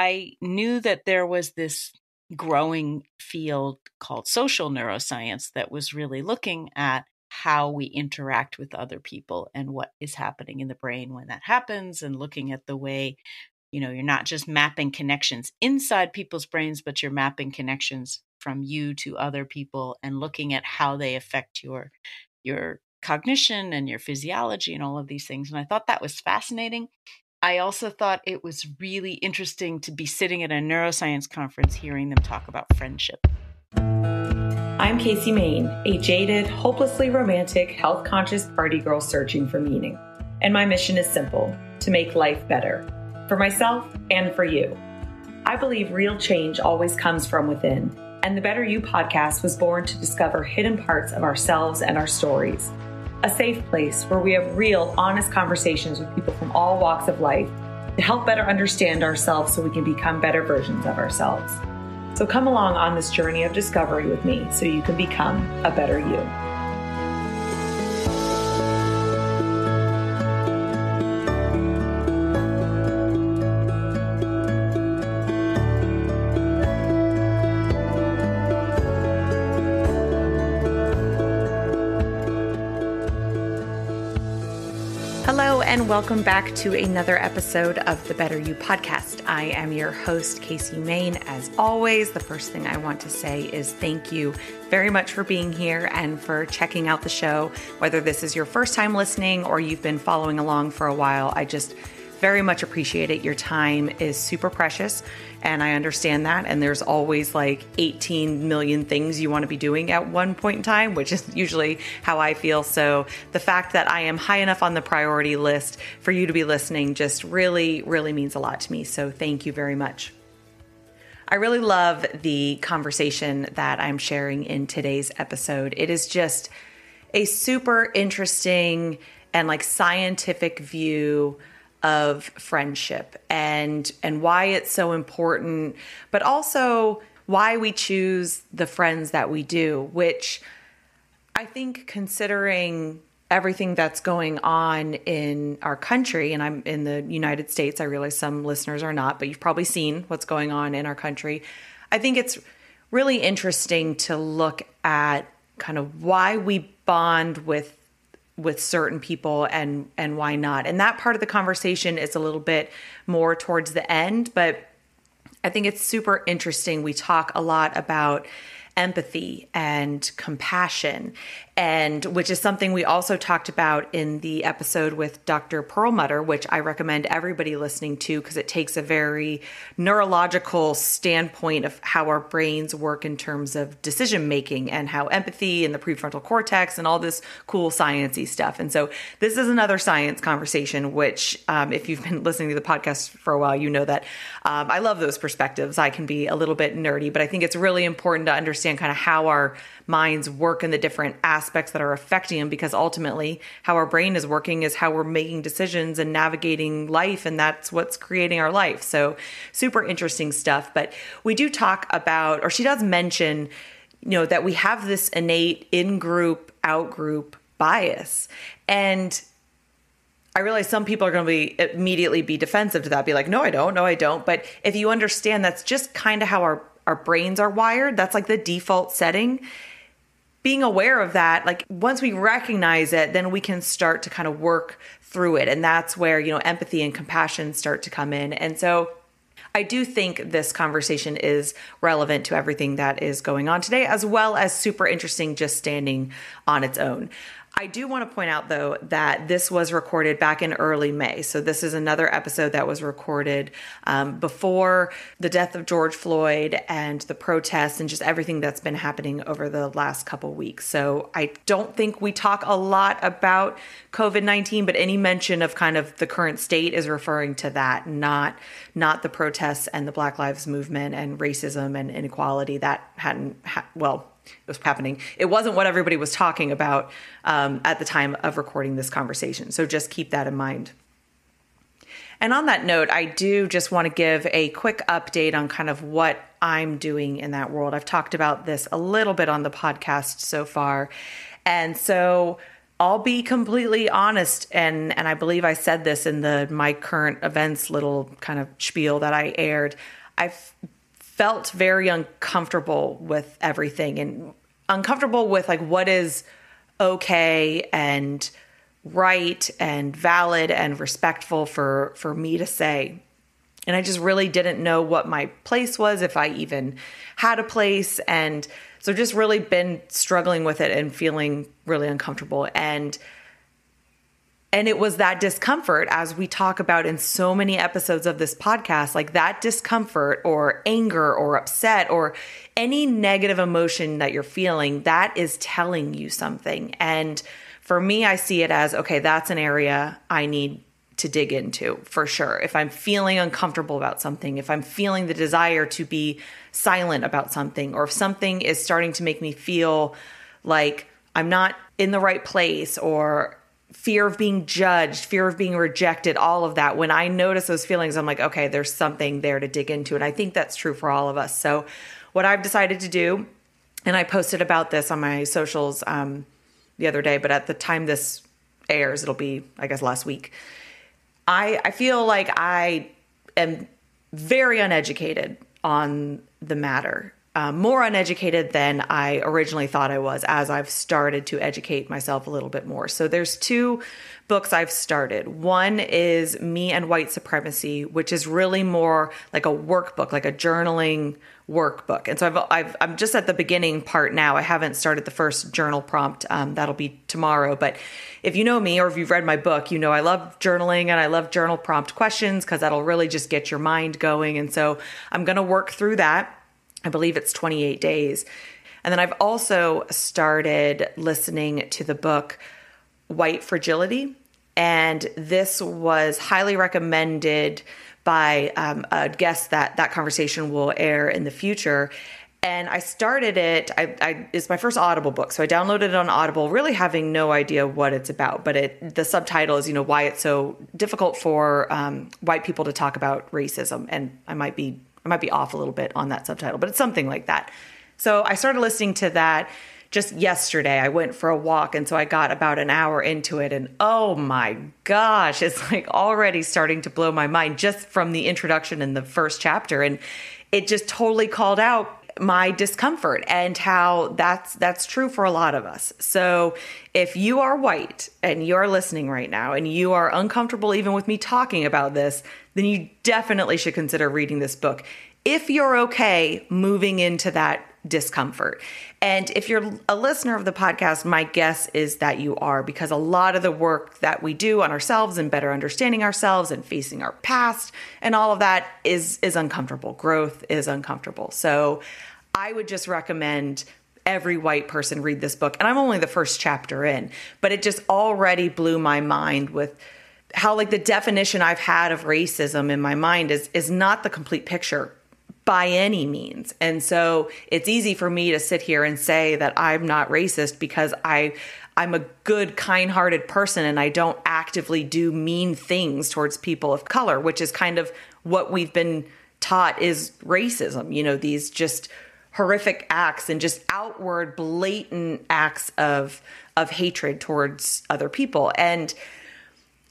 I knew that there was this growing field called social neuroscience that was really looking at how we interact with other people and what is happening in the brain when that happens and looking at the way you know you're not just mapping connections inside people's brains but you're mapping connections from you to other people and looking at how they affect your your cognition and your physiology and all of these things. And i thought that was fascinating i also thought it was really interesting to be sitting at a neuroscience conference hearing them talk about friendship. I'm Kacie Main a jaded hopelessly romantic health conscious party girl searching for meaning. And my mission is simple to make life better for myself and for you. I believe real change always comes from within and the Better You podcast was born to discover hidden parts of ourselves and our stories. A safe place where we have real, honest conversations with people from all walks of life to help better understand ourselves so we can become better versions of ourselves. So come along on this journey of discovery with me so you can become a better you. Welcome back to another episode of the Better You podcast. I am your host, Kacie Main. As always, the first thing I want to say is thank you very much for being here and for checking out the show. Whether this is your first time listening or you've been following along for a while, I just very much appreciate it. Your time is super precious, and I understand that. And there's always like 18 million things you want to be doing at one point in time, which is usually how I feel. So the fact that I am high enough on the priority list for you to be listening just really, really means a lot to me. So thank you very much. I really love the conversation that I'm sharing in today's episode. It is just a super interesting and like scientific view of friendship and and why it's so important but also why we choose the friends that we do which i think considering everything that's going on in our country and i'm in the united states i realize some listeners are not but you've probably seen what's going on in our country. I think it's really interesting to look at kind of why we bond with with certain people and and why not? And that part of the conversation is a little bit more towards the end but i think it's super interesting. We talk a lot about empathy and compassion and which is something we also talked about in the episode with Dr. Perlmutter, which I recommend everybody listening to because it takes a very neurological standpoint of how our brains work in terms of decision making and how empathy and the prefrontal cortex and all this cool sciencey stuff. And so this is another science conversation, which um, if you've been listening to the podcast for a while, you know that um, I love those perspectives. I can be a little bit nerdy, but I think it's really important to understand kind of how our minds work in the different aspects that are affecting them because ultimately how our brain is working is how we're making decisions and navigating life and that's what's creating our life. So super interesting stuff. But we do talk about or she does mention you know that we have this innate in group out group bias. And I realize some people are going to be immediately be defensive to that, be like, no, I don't, no, I don't. But if you understand that's just kind of how our, our brains are wired, that's like the default setting being aware of that, like once we recognize it, then we can start to kind of work through it. And that's where, you know, empathy and compassion start to come in. And so I do think this conversation is relevant to everything that is going on today, as well as super interesting just standing on its own. I do want to point out, though, that this was recorded back in early May. So, this is another episode that was recorded um, before the death of George Floyd and the protests and just everything that's been happening over the last couple weeks. So, I don't think we talk a lot about COVID 19, but any mention of kind of the current state is referring to that, not, not the protests and the Black Lives Movement and racism and inequality that hadn't, ha- well, was happening. It wasn't what everybody was talking about um, at the time of recording this conversation. So just keep that in mind. And on that note, I do just want to give a quick update on kind of what I'm doing in that world. I've talked about this a little bit on the podcast so far. And so I'll be completely honest, and and I believe I said this in the my current events little kind of spiel that I aired. I felt very uncomfortable with everything and uncomfortable with like what is okay and right and valid and respectful for for me to say. And i just really didn't know what my place was if i even had a place. And so just really been struggling with it and feeling really uncomfortable. And and it was that discomfort as we talk about in so many episodes of this podcast like that discomfort or anger or upset or any negative emotion that you're feeling that is telling you something and for me I see it as okay that's an area I need to dig into for sure. If I'm feeling uncomfortable about something, if I'm feeling the desire to be silent about something, or if something is starting to make me feel like I'm not in the right place, or fear of being judged, fear of being rejected, all of that. When I notice those feelings, I'm like, okay, there's something there to dig into. And I think that's true for all of us. So, what I've decided to do, and I posted about this on my socials um, the other day, but at the time this airs, it'll be, I guess, last week I I feel like I am very uneducated on the matter. Uh, more uneducated than I originally thought I was as I've started to educate myself a little bit more. So there's two books I've started. One is Me and White Supremacy, which is really more like a workbook, like a journaling workbook. And so I've, I've I'm just at the beginning part now. I haven't started the first journal prompt. Um, that'll be tomorrow. But if you know me or if you've read my book, you know I love journaling and I love journal prompt questions because that'll really just get your mind going. And so I'm going to work through that. I believe it's 28 days. And then I've also started listening to the book White Fragility. And this was highly recommended by um, a guest that that conversation will air in the future and I started it. I, I, it's my first Audible book, so I downloaded it on Audible, really having no idea what it's about. But it the subtitle is, you know, why it's so difficult for um, white people to talk about racism, and I might be I might be off a little bit on that subtitle, but it's something like that. So I started listening to that just yesterday. I went for a walk, and so I got about an hour into it, and oh my gosh, it's like already starting to blow my mind just from the introduction in the first chapter, and it just totally called out my discomfort and how that's that's true for a lot of us. So if you are white and you're listening right now and you are uncomfortable even with me talking about this, then you definitely should consider reading this book. If you're okay moving into that discomfort. And if you're a listener of the podcast, my guess is that you are because a lot of the work that we do on ourselves and better understanding ourselves and facing our past and all of that is is uncomfortable. Growth is uncomfortable. So I would just recommend every white person read this book. And I'm only the first chapter in, but it just already blew my mind with how like the definition I've had of racism in my mind is is not the complete picture by any means. And so it's easy for me to sit here and say that I'm not racist because I I'm a good kind-hearted person and I don't actively do mean things towards people of color, which is kind of what we've been taught is racism. You know, these just horrific acts and just outward blatant acts of of hatred towards other people and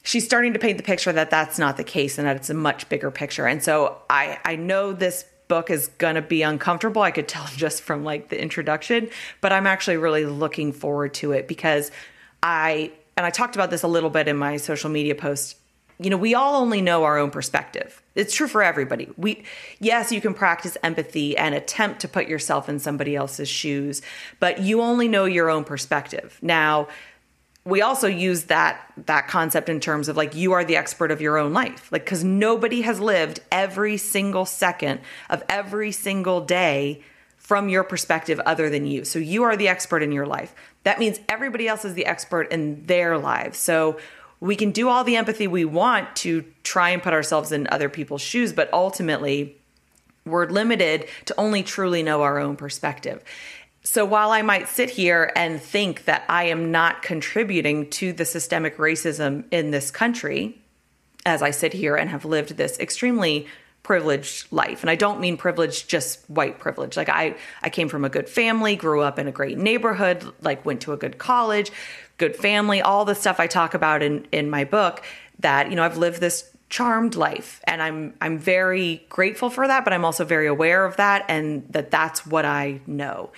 she's starting to paint the picture that that's not the case and that it's a much bigger picture and so i i know this book is going to be uncomfortable i could tell just from like the introduction but i'm actually really looking forward to it because i and i talked about this a little bit in my social media post you know, we all only know our own perspective. It's true for everybody. We yes, you can practice empathy and attempt to put yourself in somebody else's shoes, but you only know your own perspective. Now, we also use that that concept in terms of like you are the expert of your own life. Like cuz nobody has lived every single second of every single day from your perspective other than you. So you are the expert in your life. That means everybody else is the expert in their lives. So we can do all the empathy we want to try and put ourselves in other people's shoes, but ultimately, we're limited to only truly know our own perspective. So while I might sit here and think that I am not contributing to the systemic racism in this country, as I sit here and have lived this extremely privileged life and i don't mean privilege just white privilege. Like i i came from a good family grew up in a great neighborhood like went to a good college good family all the stuff i talk about in in my book that you know i've lived this charmed life. And i'm i'm very grateful for that but i'm also very aware of that and that that's what i know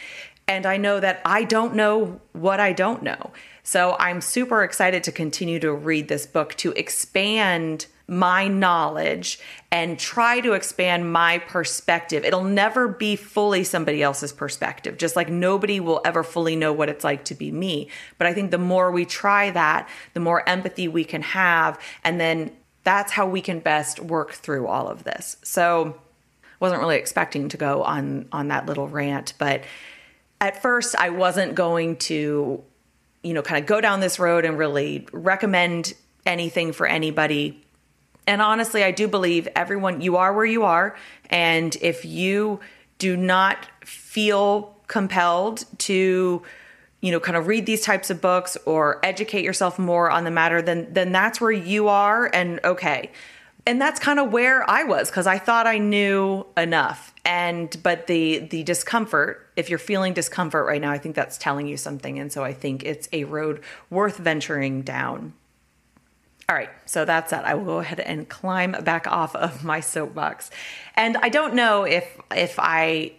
and i know that i don't know what i don't know so i'm super excited to continue to read this book to expand my knowledge and try to expand my perspective. It'll never be fully somebody else's perspective, just like nobody will ever fully know what it's like to be me. But I think the more we try that, the more empathy we can have. And then that's how we can best work through all of this. So, wasn't really expecting to go on on that little rant, but at first I wasn't going to you know kind of go down this road and really recommend anything for anybody. And honestly, I do believe everyone you are where you are and if you do not feel compelled to you know kind of read these types of books or educate yourself more on the matter then then that's where you are and okay and that's kind of where I was cuz I thought I knew enough and but the the discomfort if you're feeling discomfort right now I think that's telling you something and so I think it's a road worth venturing down all right, so that's that. I will go ahead and climb back off of my soapbox. And I don't know if if I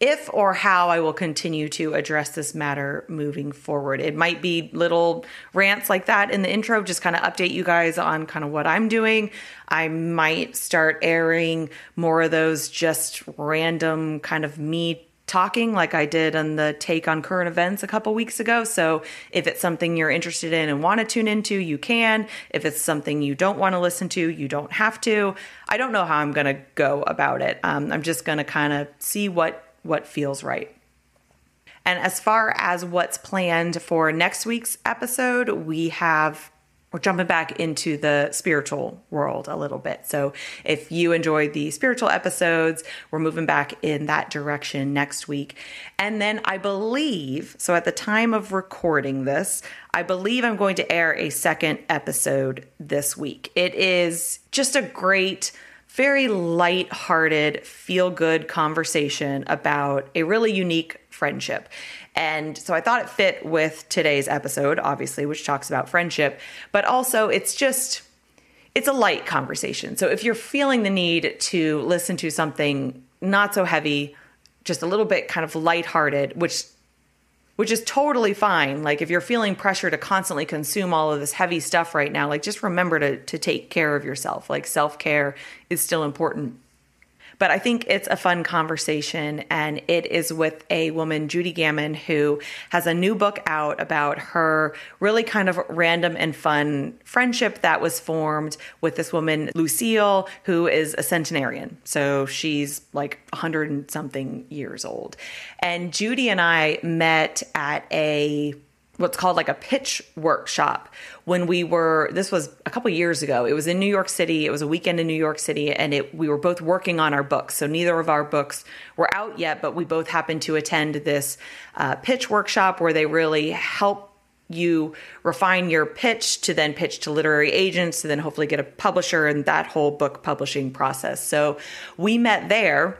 if or how I will continue to address this matter moving forward. It might be little rants like that in the intro, just kind of update you guys on kind of what I'm doing. I might start airing more of those just random kind of me talking like I did on the take on current events a couple weeks ago. So if it's something you're interested in and want to tune into, you can. If it's something you don't want to listen to, you don't have to. I don't know how I'm going to go about it. Um, I'm just going to kind of see what what feels right. And as far as what's planned for next week's episode, we have we're jumping back into the spiritual world a little bit. So, if you enjoyed the spiritual episodes, we're moving back in that direction next week. And then I believe, so at the time of recording this, I believe I'm going to air a second episode this week. It is just a great very light-hearted, feel-good conversation about a really unique friendship. And so I thought it fit with today's episode, obviously, which talks about friendship, but also it's just it's a light conversation. So if you're feeling the need to listen to something not so heavy, just a little bit kind of lighthearted, which which is totally fine. Like if you're feeling pressure to constantly consume all of this heavy stuff right now, like just remember to to take care of yourself. Like self-care is still important. But I think it's a fun conversation, and it is with a woman, Judy Gammon, who has a new book out about her really kind of random and fun friendship that was formed with this woman, Lucille, who is a centenarian. So she's like 100 and something years old. And Judy and I met at a what's called like a pitch workshop. When we were this was a couple years ago it was in new york city it was a weekend in new york city and it we were both working on our books. So neither of our books were out yet but we both happened to attend this uh, pitch workshop where they really help you refine your pitch to then pitch to literary agents to then hopefully get a publisher and that whole book publishing process. So we met there.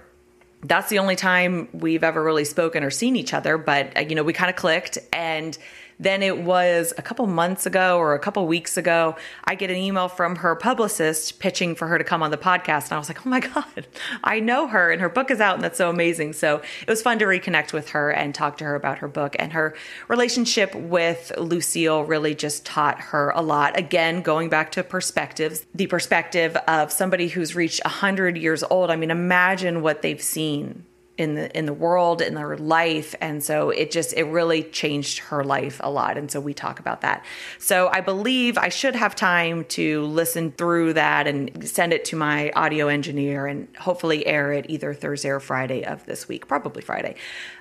That's the only time we've ever really spoken or seen each other but uh, you know we kind of clicked and then it was a couple months ago or a couple weeks ago, I get an email from her publicist pitching for her to come on the podcast. And I was like, oh my God, I know her and her book is out and that's so amazing. So it was fun to reconnect with her and talk to her about her book. And her relationship with Lucille really just taught her a lot. Again, going back to perspectives, the perspective of somebody who's reached 100 years old. I mean, imagine what they've seen in the in the world in her life. And so it just it really changed her life a lot. And so we talk about that. So i believe i should have time to listen through that and send it to my audio engineer and hopefully air it either thursday or friday of this week probably friday.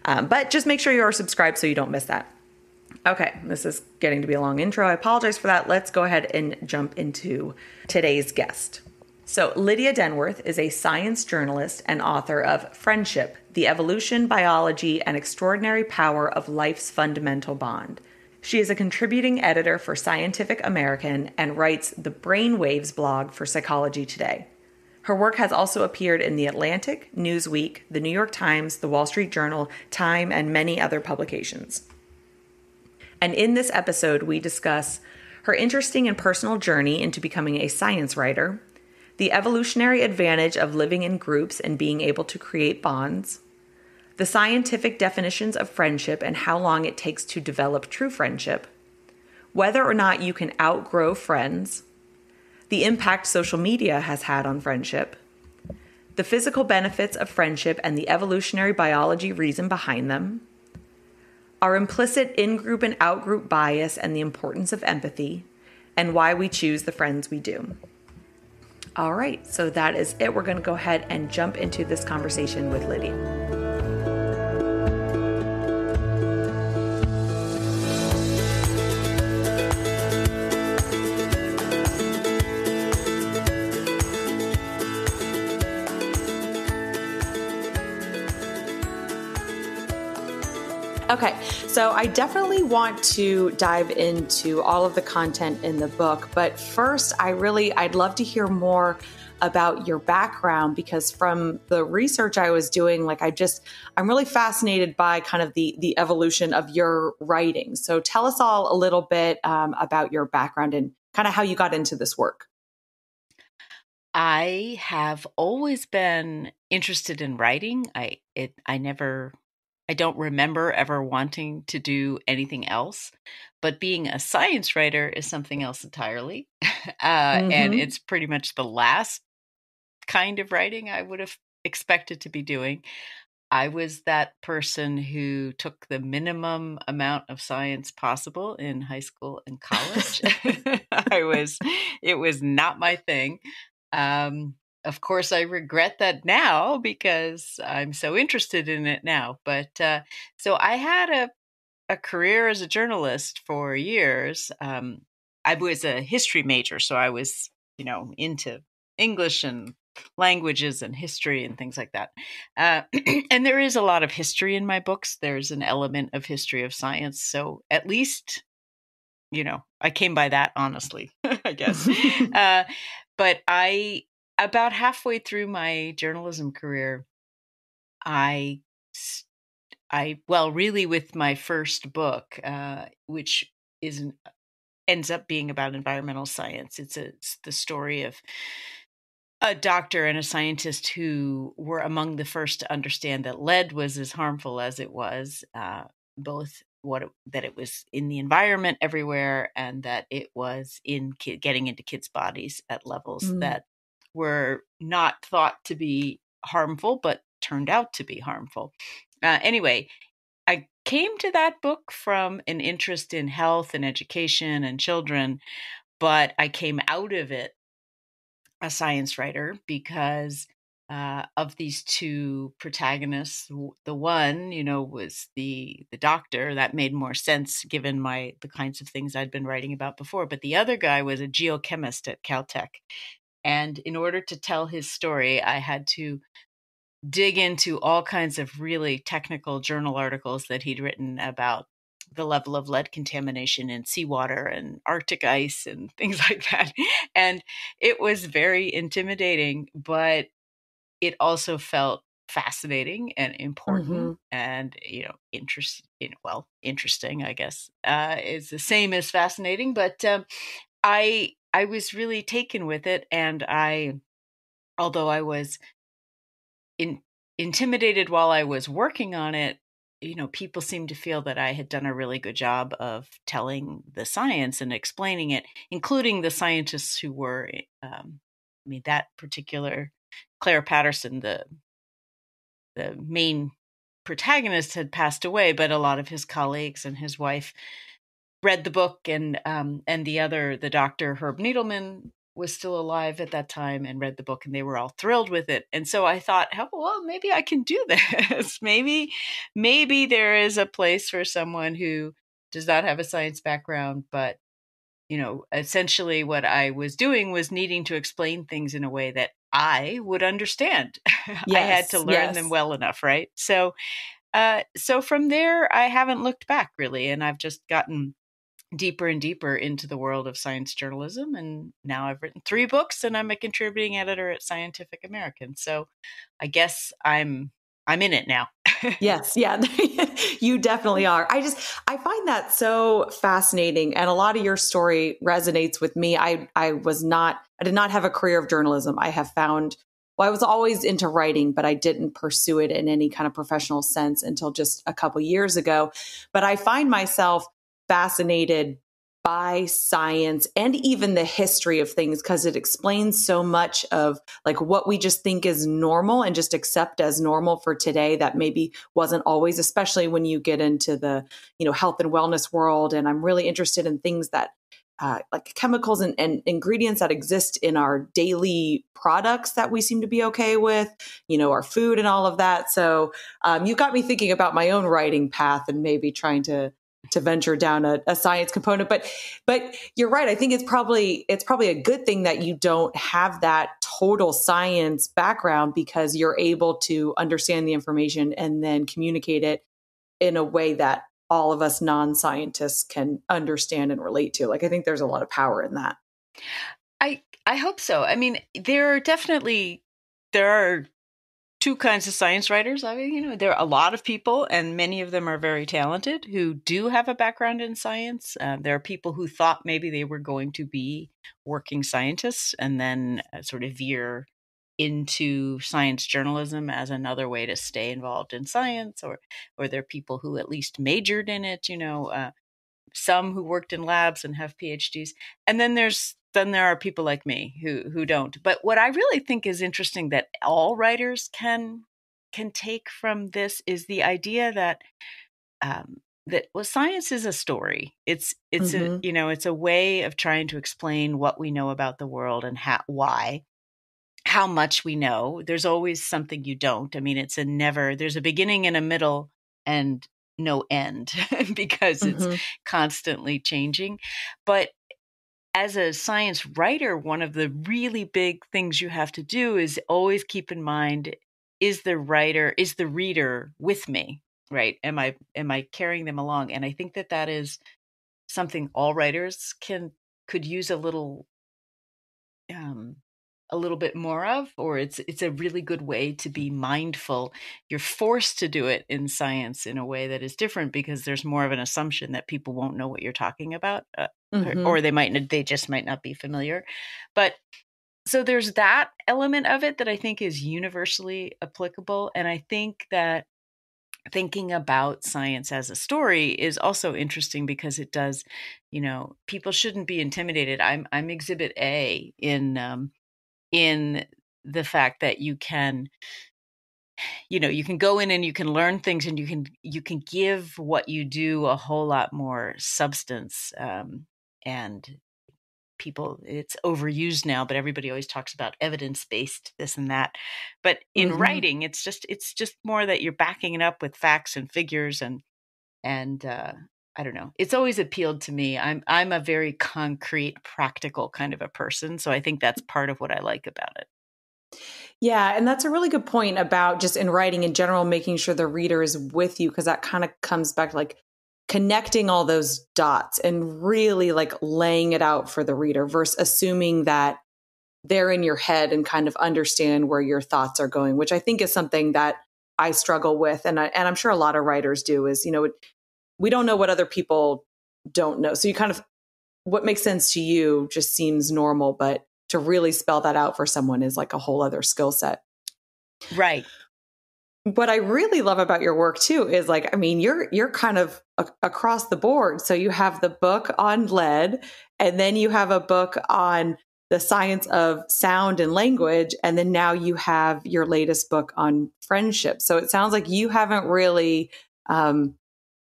Um, but just make sure you are subscribed so you don't miss that. Okay this is getting to be a long intro. I apologize for that. Let's go ahead and jump into today's guest so, Lydia Denworth is a science journalist and author of Friendship The Evolution, Biology, and Extraordinary Power of Life's Fundamental Bond. She is a contributing editor for Scientific American and writes the Brainwaves blog for Psychology Today. Her work has also appeared in The Atlantic, Newsweek, The New York Times, The Wall Street Journal, Time, and many other publications. And in this episode, we discuss her interesting and personal journey into becoming a science writer, the evolutionary advantage of living in groups and being able to create bonds, the scientific definitions of friendship and how long it takes to develop true friendship, whether or not you can outgrow friends, the impact social media has had on friendship, the physical benefits of friendship and the evolutionary biology reason behind them, our implicit in group and out group bias and the importance of empathy, and why we choose the friends we do. All right, so that is it. We're going to go ahead and jump into this conversation with Lydia. Okay, so I definitely want to dive into all of the content in the book, but first, I really I'd love to hear more about your background because from the research I was doing, like I just I'm really fascinated by kind of the the evolution of your writing. So tell us all a little bit um, about your background and kind of how you got into this work. I have always been interested in writing. I it I never I don't remember ever wanting to do anything else. But being a science writer is something else entirely. uh, mm-hmm. And it's pretty much the last kind of writing I would have expected to be doing. I was that person who took the minimum amount of science possible in high school and college. I was, it was not my thing. Um, of course, I regret that now because I'm so interested in it now. But uh, so I had a a career as a journalist for years. Um, I was a history major, so I was, you know, into English and languages and history and things like that. Uh, and there is a lot of history in my books. There's an element of history of science. So at least, you know, I came by that honestly, I guess. uh, but I about halfway through my journalism career, I, I well, really with my first book, uh, which is ends up being about environmental science. It's, a, it's the story of a doctor and a scientist who were among the first to understand that lead was as harmful as it was, uh, both what it, that it was in the environment everywhere and that it was in getting into kids' bodies at levels mm. that were not thought to be harmful, but turned out to be harmful. Uh, anyway, I came to that book from an interest in health and education and children, but I came out of it a science writer because uh, of these two protagonists the one you know was the the doctor that made more sense given my the kinds of things i'd been writing about before but the other guy was a geochemist at caltech and in order to tell his story, I had to dig into all kinds of really technical journal articles that he'd written about the level of lead contamination in seawater and Arctic ice and things like that. And it was very intimidating, but it also felt fascinating and important mm-hmm. and you know interesting well interesting i guess uh is the same as fascinating but um i I was really taken with it. And I, although I was in, intimidated while I was working on it, you know, people seemed to feel that I had done a really good job of telling the science and explaining it, including the scientists who were, eh, um, I mean, that particular Clair Patterson, the the main protagonist, had passed away, but a lot of his colleagues and his wife read the book and um and the other the doctor herb needleman was still alive at that time and read the book and they were all thrilled with it. And so i thought oh, well maybe i can do this. Maybe maybe there is a place for someone who does not have a science background but you know essentially what i was doing was needing to explain things in a way that i would understand. Yes, i had to learn yes. them well enough right? So uh, so from there i haven't looked back really and i've just gotten deeper and deeper into the world of science journalism. And now I've written three books and I'm a contributing editor at Scientific American. So I guess I'm I'm in it now. yes, yeah. you definitely are. I just I find that so fascinating and a lot of your story resonates with me. I I was not I did not have a career of journalism. I have found well, I was always into writing, but I didn't pursue it in any kind of professional sense until just a couple years ago. But I find myself fascinated by science and even the history of things because it explains so much of like what we just think is normal and just accept as normal for today that maybe wasn't always especially when you get into the you know health and wellness world and i'm really interested in things that uh, like chemicals and, and, ingredients that exist in our daily products that we seem to be okay with, you know, our food and all of that. So um, you got me thinking about my own writing path and maybe trying to to venture down a, a, science component. But but you're right. I think it's probably it's probably a good thing that you don't have that total science background because you're able to understand the information and then communicate it in a way that all of us non-scientists can understand and relate to. Like i think there's a lot of power in that. I i hope so. I mean there are definitely there are two kinds of science writers. I mean, you know, there are a lot of people, and many of them are very talented who do have a background in science. Uh, there are people who thought maybe they were going to be working scientists and then uh, sort of veer into science journalism as another way to stay involved in science, or or there are people who at least majored in it. You know, uh, some who worked in labs and have PhDs, and then there's then there are people like me who who don't. But what I really think is interesting that all writers can can take from this is the idea that um, that well science is a story it's it's mm-hmm. a you know it's a way of trying to explain what we know about the world and how why how much we know there's always something you don't i mean it's a never there's a beginning and a middle and no end because mm-hmm. it's constantly changing but as a science writer, one of the really big things you have to do is always keep in mind is the writer, is the reader with me? Right? Am I am I carrying them along? And I think that that is something all writers can could use a little um a little bit more of or it's it's a really good way to be mindful you're forced to do it in science in a way that is different because there's more of an assumption that people won't know what you're talking about uh, mm-hmm. or, or they might they just might not be familiar but so there's that element of it that i think is universally applicable and i think that thinking about science as a story is also interesting because it does you know people shouldn't be intimidated i'm i'm exhibit a in um in the fact that you can you know you can go in and you can learn things and you can you can give what you do a whole lot more substance um, and people it's overused now but everybody always talks about evidence based this and that but in mm-hmm. writing it's just it's just more that you're backing it up with facts and figures and and uh, I don't know. It's always appealed to me. I'm I'm a very concrete, practical kind of a person, so I think that's part of what I like about it. Yeah, and that's a really good point about just in writing in general making sure the reader is with you because that kind of comes back to like connecting all those dots and really like laying it out for the reader versus assuming that they're in your head and kind of understand where your thoughts are going, which I think is something that I struggle with and I, and I'm sure a lot of writers do is, you know, we don't know what other people don't know. So you kind of what makes sense to you just seems normal, but to really spell that out for someone is like a whole other skill set. Right. What I really love about your work too is like I mean you're you're kind of a- across the board. So you have the book on lead and then you have a book on the science of sound and language and then now you have your latest book on friendship. So it sounds like you haven't really um,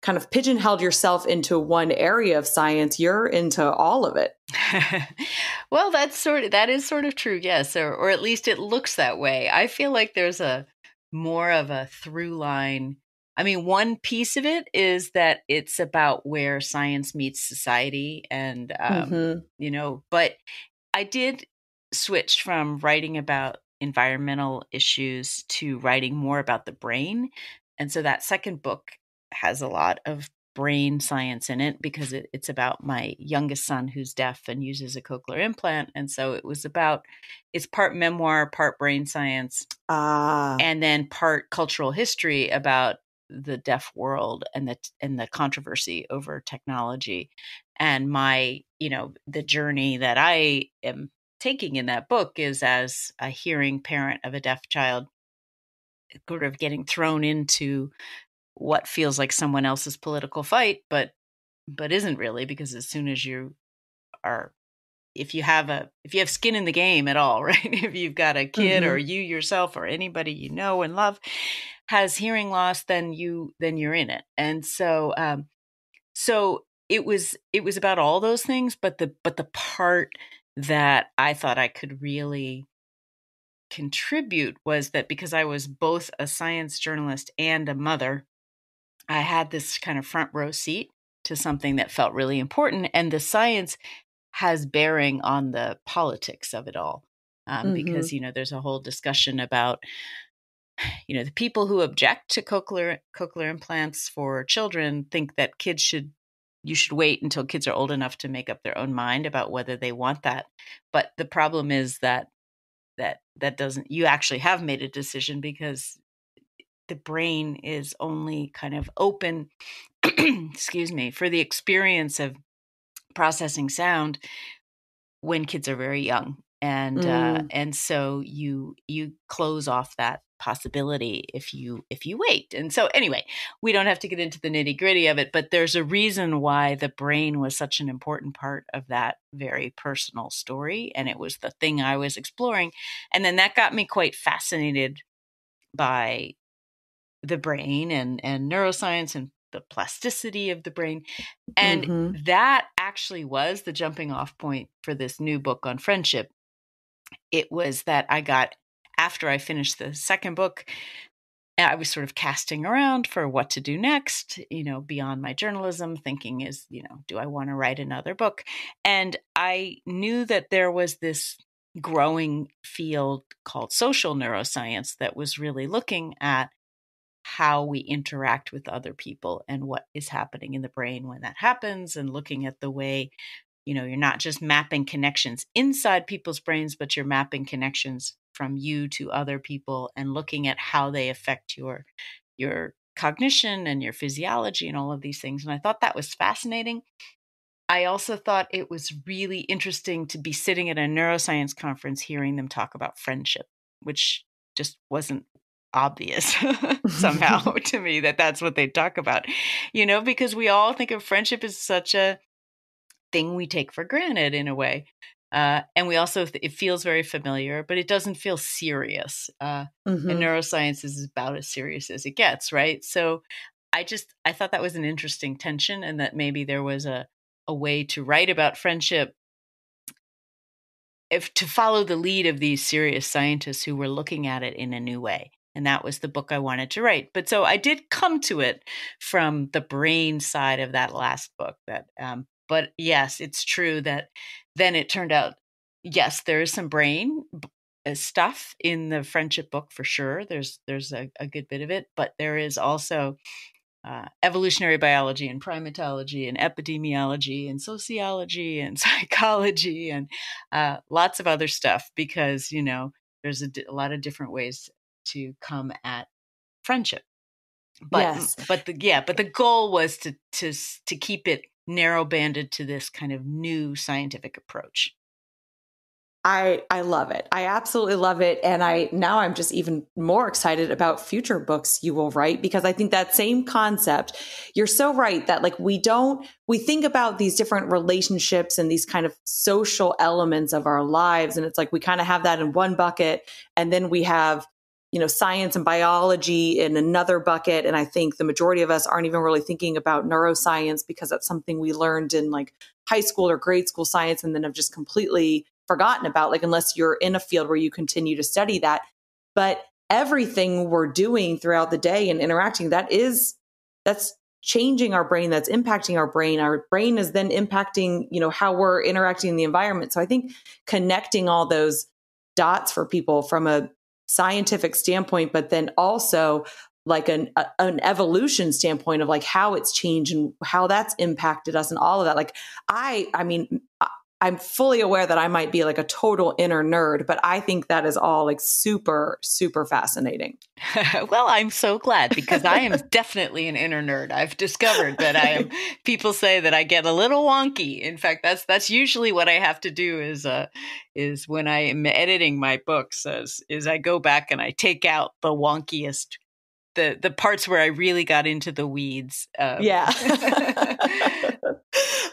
kind of pigeonholed yourself into one area of science you're into all of it well that's sort of that is sort of true yes or, or at least it looks that way i feel like there's a more of a through line i mean one piece of it is that it's about where science meets society and um, mm-hmm. you know but i did switch from writing about environmental issues to writing more about the brain and so that second book has a lot of brain science in it because it, it's about my youngest son who's deaf and uses a cochlear implant. And so it was about, it's part memoir, part brain science, ah. and then part cultural history about the deaf world and the and the controversy over technology and my you know the journey that i am taking in that book is as a hearing parent of a deaf child sort of getting thrown into what feels like someone else's political fight but but isn't really because as soon as you are if you have a if you have skin in the game at all right if you've got a kid mm-hmm. or you yourself or anybody you know and love has hearing loss then you then you're in it and so um so it was it was about all those things but the but the part that i thought i could really contribute was that because I was both a science journalist and a mother, I had this kind of front row seat to something that felt really important. And the science has bearing on the politics of it all. Um, mm-hmm. Because, you know, there's a whole discussion about, you know, the people who object to cochlear, cochlear implants for children think that kids should you should wait until kids are old enough to make up their own mind about whether they want that. But the problem is that that that doesn't you actually have made a decision because the brain is only kind of open excuse me for the experience of processing sound when kids are very young and uh, mm. uh, and so you you close off that possibility if you if you wait and so anyway we don't have to get into the nitty gritty of it but there's a reason why the brain was such an important part of that very personal story and it was the thing i was exploring and then that got me quite fascinated by the brain and and neuroscience and the plasticity of the brain and mm-hmm. that actually was the jumping off point for this new book on friendship it was that i got after I finished the second book, I was sort of casting around for what to do next, you know, beyond my journalism, thinking is, you know, do I want to write another book? And I knew that there was this growing field called social neuroscience that was really looking at how we interact with other people and what is happening in the brain when that happens and looking at the way you know you're not just mapping connections inside people's brains but you're mapping connections from you to other people and looking at how they affect your your cognition and your physiology and all of these things and i thought that was fascinating. I also thought it was really interesting to be sitting at a neuroscience conference hearing them talk about friendship which just wasn't obvious somehow to me that that's what they talk about you know because we all think of friendship as such a thing we take for granted in a way uh, and we also, it feels very familiar, but it doesn't feel serious. Uh, mm-hmm. And neuroscience is about as serious as it gets, right? So I just, I thought that was an interesting tension and that maybe there was a, a way to write about friendship if to follow the lead of these serious scientists who were looking at it in a new way and that was the book I wanted to write. But so I did come to it from the brain side of that last book. That, um, but yes, it's true that then it turned out, yes, there is some brain uh, stuff in the friendship book for sure. There's there's a, a good bit of it, but there is also uh, evolutionary biology and primatology and epidemiology and sociology and psychology and uh, lots of other stuff because you know there's a, a, lot of different ways to come at friendship but yes. but the yeah but the goal was to to to keep it narrow banded to this kind of new scientific approach. I I love it. I absolutely love it and I now I'm just even more excited about future books you will write because I think that same concept you're so right that like we don't we think about these different relationships and these kind of social elements of our lives and it's like we kind of have that in one bucket and then we have you know science and biology in another bucket. And i think the majority of us aren't even really thinking about neuroscience because that's something we learned in like high school or grade school science and then have just completely forgotten about like unless you're in a field where you continue to study that. But everything we're doing throughout the day and interacting that is that's changing our brain that's impacting our brain. Our brain is then impacting you know how we're interacting in the environment. So i think connecting all those dots for people from a scientific standpoint, but then also like an a, an evolution standpoint of like how it's changed and how that's impacted us and all of that. Like i i mean I'm fully aware that I might be like a total inner nerd, but I think that is all like super, super fascinating. well, I'm so glad because I am definitely an inner nerd. I've discovered that I am. People say that I get a little wonky. In fact, that's that's usually what I have to do is uh is when I am editing my books is is I go back and I take out the wonkiest the the parts where I really got into the weeds. Um. Yeah.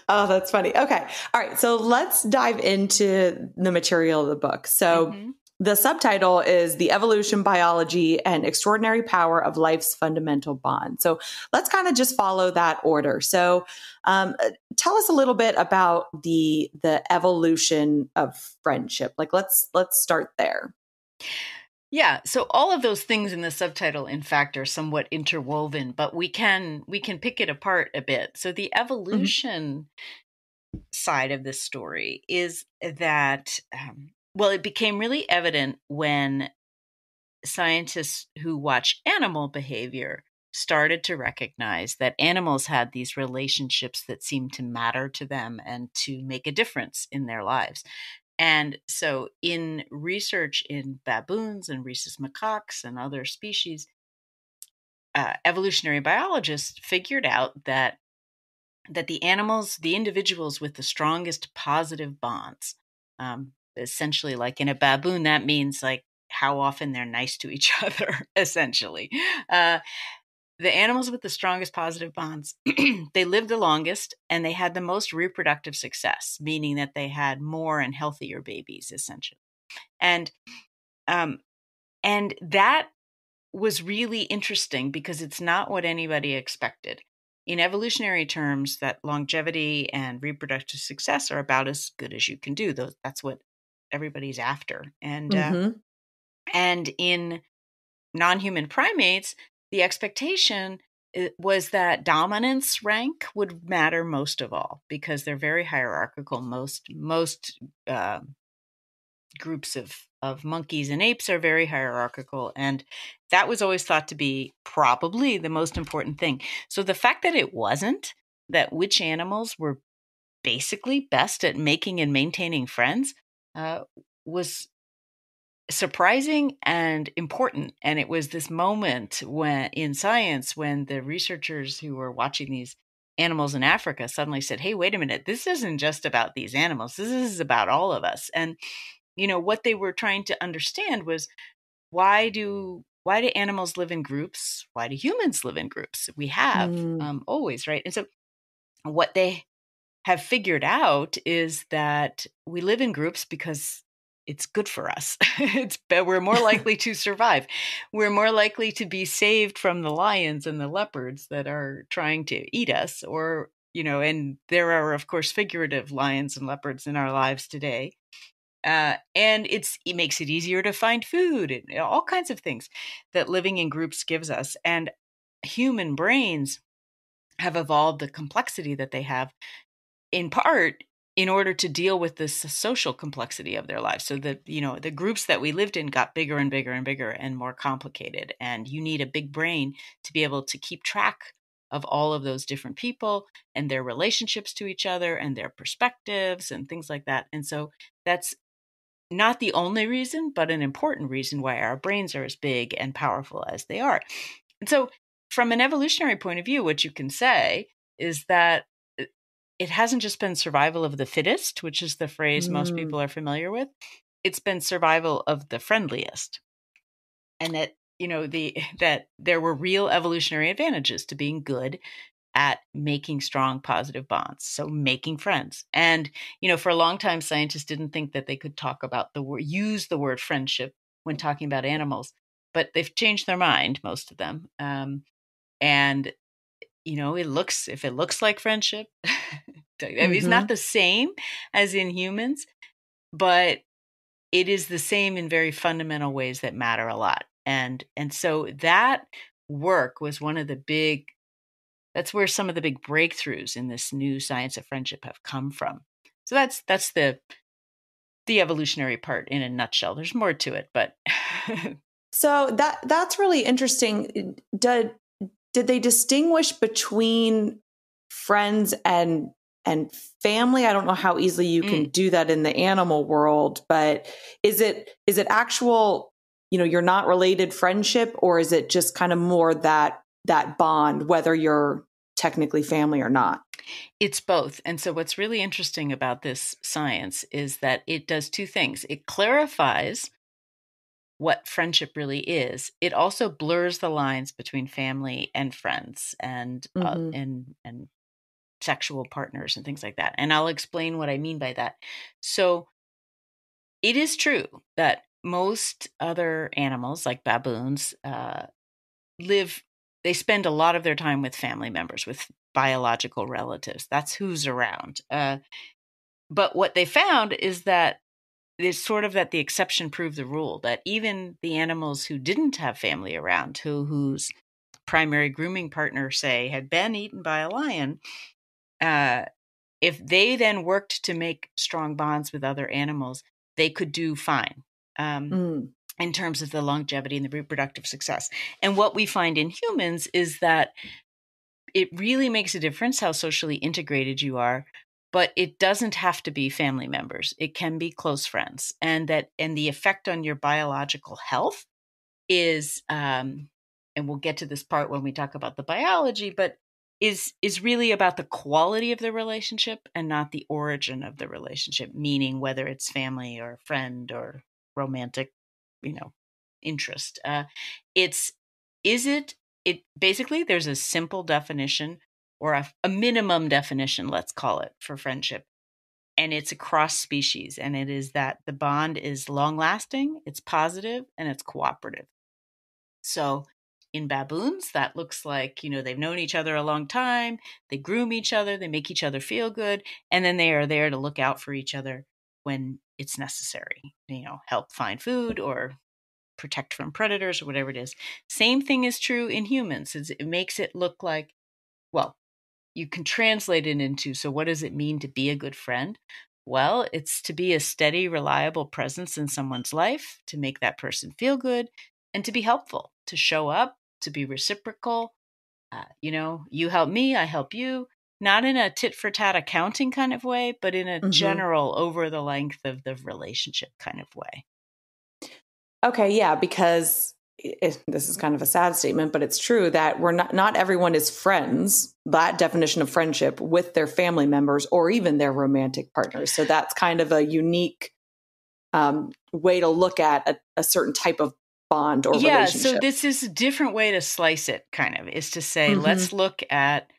Oh, that's funny. Okay. All right. So let's dive into the material of the book. So mm-hmm. the subtitle is The Evolution, Biology, and Extraordinary Power of Life's Fundamental Bond. So let's kind of just follow that order. So um, uh, tell us a little bit about the the evolution of friendship. Like let's let's start there. Yeah, so all of those things in the subtitle in fact are somewhat interwoven, but we can we can pick it apart a bit. So the mm-hmm. evolution mm-hmm. side of this story is that um, well it became really evident when scientists who watch animal behavior started to recognize that animals had these relationships that seemed to matter to them and to make a difference in their lives. And so, in research in baboons and rhesus macaques and other species, uh, evolutionary biologists figured out that that the animals, the individuals with the strongest positive bonds, um, essentially, like in a baboon, that means like how often they're nice to each other, essentially. Uh, the animals with the strongest positive bonds they lived the longest and they had the most reproductive success meaning that they had more and healthier babies essentially. And um and that was really interesting because it's not what anybody expected. In evolutionary terms that longevity and reproductive success are about as good as you can do those that's what everybody's after. And uh, mm-hmm. uh, and in non-human primates the expectation eh, was that dominance rank would matter most of all because they're very hierarchical. Most most uh, groups of of monkeys and apes are very hierarchical, and that was always thought to be probably the most important thing. So the fact that it wasn't that which animals were basically best at making and maintaining friends uh, was surprising and important. And it was this moment when in science when the researchers who were watching these animals in africa suddenly said hey wait a minute. This isn't just about these animals. This is about all of us. And you know what they were trying to understand was why do why do animals live in groups? Why do humans live in groups? We have mm. um, always right? And so what they have figured out is that we live in groups because it's good for us. it's we're more likely to survive. We're more likely to be saved from the lions and the leopards that are trying to eat us or you know and there are of course figurative lions and leopards in our lives today. Uh, and it's it makes it easier to find food and all kinds of things that living in groups gives us and human brains have evolved the complexity that they have in part in order to deal with this social complexity of their lives. So that you know the groups that we lived in got bigger and bigger and bigger and more complicated. And you need a big brain to be able to keep track of all of those different people and their relationships to each other and their perspectives and things like that. And so that's not the only reason but an important reason why our brains are as big and powerful as they are. And so from an evolutionary point of view what you can say is that it hasn't just been survival of the fittest, which is the phrase mm. most people are familiar with. It's been survival of the friendliest. And that, you know, the that there were real evolutionary advantages to being good at making strong positive bonds. So making friends. And, you know, for a long time scientists didn't think that they could talk about the word use the word friendship when talking about animals, but they've changed their mind, most of them. Um, and you know, it looks if it looks like friendship, I mean, mm-hmm. it's not mm-hmm. the same as in humans, but it is the same in very fundamental ways that matter a lot. And and so that work was one of the big that's where some of the big breakthroughs in this new science of friendship have come from. So that's that's the the evolutionary part in a nutshell. There's more to it, but So that that's really interesting. Did did they distinguish between friends and and family? I don't know how easily you can mm. do that in the animal world, but is it is it actual, you know, you're not related friendship or is it just kind of more that that bond whether you're technically family or not? It's both. And so, what's really interesting about this science is that it does two things it clarifies what friendship really is. It also blurs the lines between family and friends and uh, mm-hmm. uh, and and sexual partners and things like that. And I'll explain what I mean by that. So it is true that most other animals, like baboons, uh, live. They spend a lot of their time with family members, with biological relatives. That's who's around. Uh, but what they found is that it's sort of that the exception proved the rule that even the animals who didn't have family around who whose primary grooming partner say had been eaten by a lion uh, if they then worked to make strong bonds with other animals they could do fine um, mm. in terms of the longevity and the reproductive success and what we find in humans is that it really makes a difference how socially integrated you are but it doesn't have to be family members. It can be close friends and that and the effect on your biological health is um and we'll get to this part when we talk about the biology but is is really about the quality of the relationship and not the origin of the relationship meaning whether it's family or friend or romantic you know interest. Uh it's is it it basically there's a simple definition or a, a minimum definition, let's call it, for friendship. And it's across species. And it is that the bond is long lasting, it's positive, and it's cooperative. So in baboons, that looks like, you know, they've known each other a long time, they groom each other, they make each other feel good, and then they are there to look out for each other when it's necessary, you know, help find food or protect from predators or whatever it is. Same thing is true in humans. It makes it look like, well, you can translate it into so what does it mean to be a good friend? Well, it's to be a steady, reliable presence in someone's life, to make that person feel good, and to be helpful, to show up, to be reciprocal. Uh, you know, you help me, I help you, not in a tit for tat accounting kind of way, but in a mm-hmm. general, over the length of the relationship kind of way. Okay, yeah, because it, this is kind of a sad statement, but it's true that we're not not everyone is friends. That definition of friendship with their family members or even their romantic partners. So that's kind of a unique um, way to look at a, a, certain type of bond or yeah. So this is a different way to slice it. Kind of is to say, mm-hmm. let's look at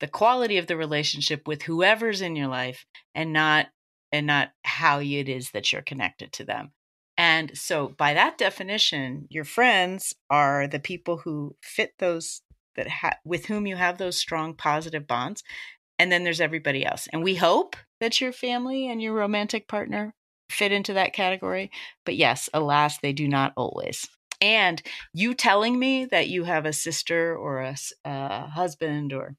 the quality of the relationship with whoever's in your life, and not and not how it is that you're connected to them. And so, by that definition, your friends are the people who fit those that ha- with whom you have those strong positive bonds. And then there's everybody else. And we hope that your family and your romantic partner fit into that category. But yes, alas, they do not always. And you telling me that you have a sister or a, a husband or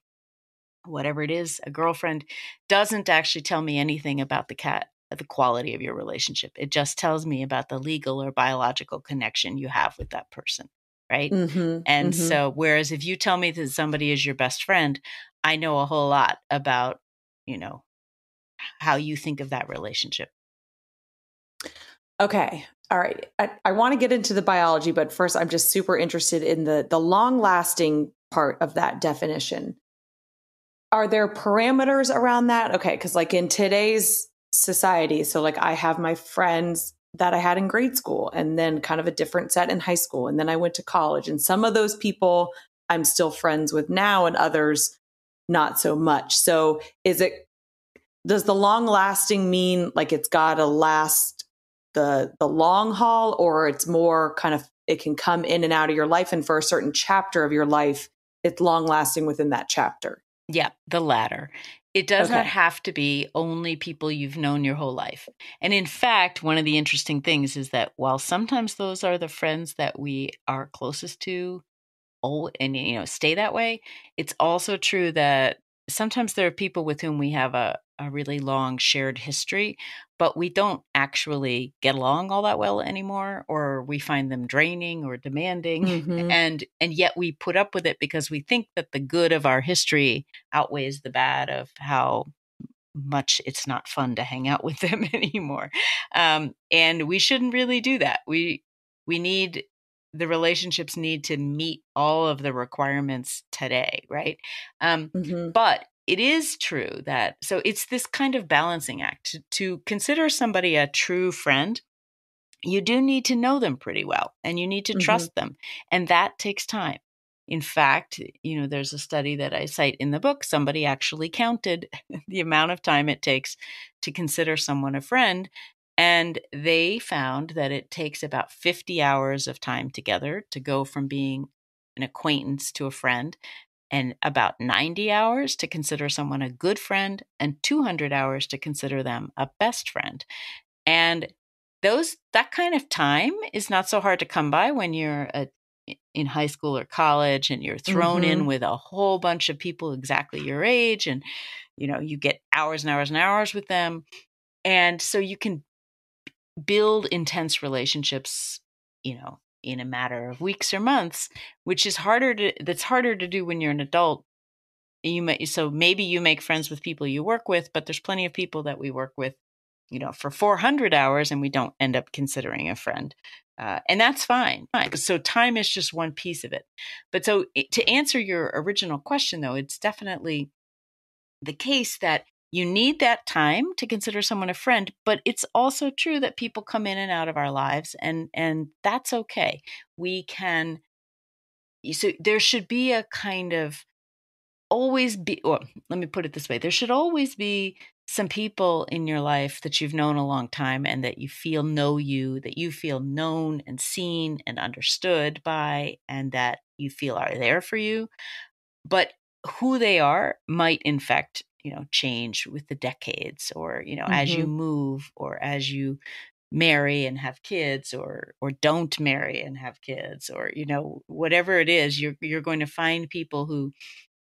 whatever it is, a girlfriend, doesn't actually tell me anything about the cat the quality of your relationship. It just tells me about the legal or biological connection you have with that person. Right. Mm-hmm, and mm-hmm. so, whereas if you tell me that somebody is your best friend, I know a whole lot about, you know, how you think of that relationship. Okay. All right. I, I want to get into the biology, but first I'm just super interested in the the long lasting part of that definition. Are there parameters around that? Okay, because like in today's society. So, like, I have my friends that I had in grade school, and then kind of a different set in high school. And then I went to college. And some of those people I'm still friends with now, and others not so much. So, is it, does the long lasting mean like it's got to last the the long haul or it's more kind of it can come in and out of your life and for a certain chapter of your life it's long lasting within that chapter yeah the latter it does okay. not have to be only people you've known your whole life. And in fact, one of the interesting things is that while sometimes those are the friends that we are closest to, oh, and you know, stay that way, it's also true that sometimes there are people with whom we have a a really long shared history, but we don't actually get along all that well anymore, or we find them draining or demanding. Mm-hmm. And and yet we put up with it because we think that the good of our history outweighs the bad of how much it's not fun to hang out with them anymore. Um, and we shouldn't really do that. We we need the relationships need to meet all of the requirements today, right? Um, mm-hmm. But it is true that so it's this kind of balancing act to, to consider somebody a true friend you do need to know them pretty well and you need to mm-hmm. trust them and that takes time in fact you know there's a study that i cite in the book somebody actually counted the amount of time it takes to consider someone a friend and they found that it takes about 50 hours of time together to go from being an acquaintance to a friend, and about 90 hours to consider someone a good friend, and 200 hours to consider them a best friend. And those that kind of time is not so hard to come by when you're a, in high school or college and you're thrown mm-hmm. in with a whole bunch of people exactly your age and you know you get hours and hours and hours with them and so you can build intense relationships, you know, in a matter of weeks or months, which is harder to that's harder to do when you're an adult. You may so maybe you make friends with people you work with, but there's plenty of people that we work with, you know, for 400 hours and we don't end up considering a friend. Uh, and that's fine. So time is just one piece of it. But so to answer your original question, though, it's definitely the case that you need that time to consider someone a friend but it's also true that people come in and out of our lives and and that's okay. We can so there should be a kind of always be well, let me put it this way there should always be some people in your life that you've known a long time and that you feel know you that you feel known and seen and understood by and that you feel are there for you but who they are might in fact you know change with the decades or you know mm-hmm. as you mm-hmm. move or as you marry and have kids or or don't marry and have kids or you know whatever it is you're you're going to find people who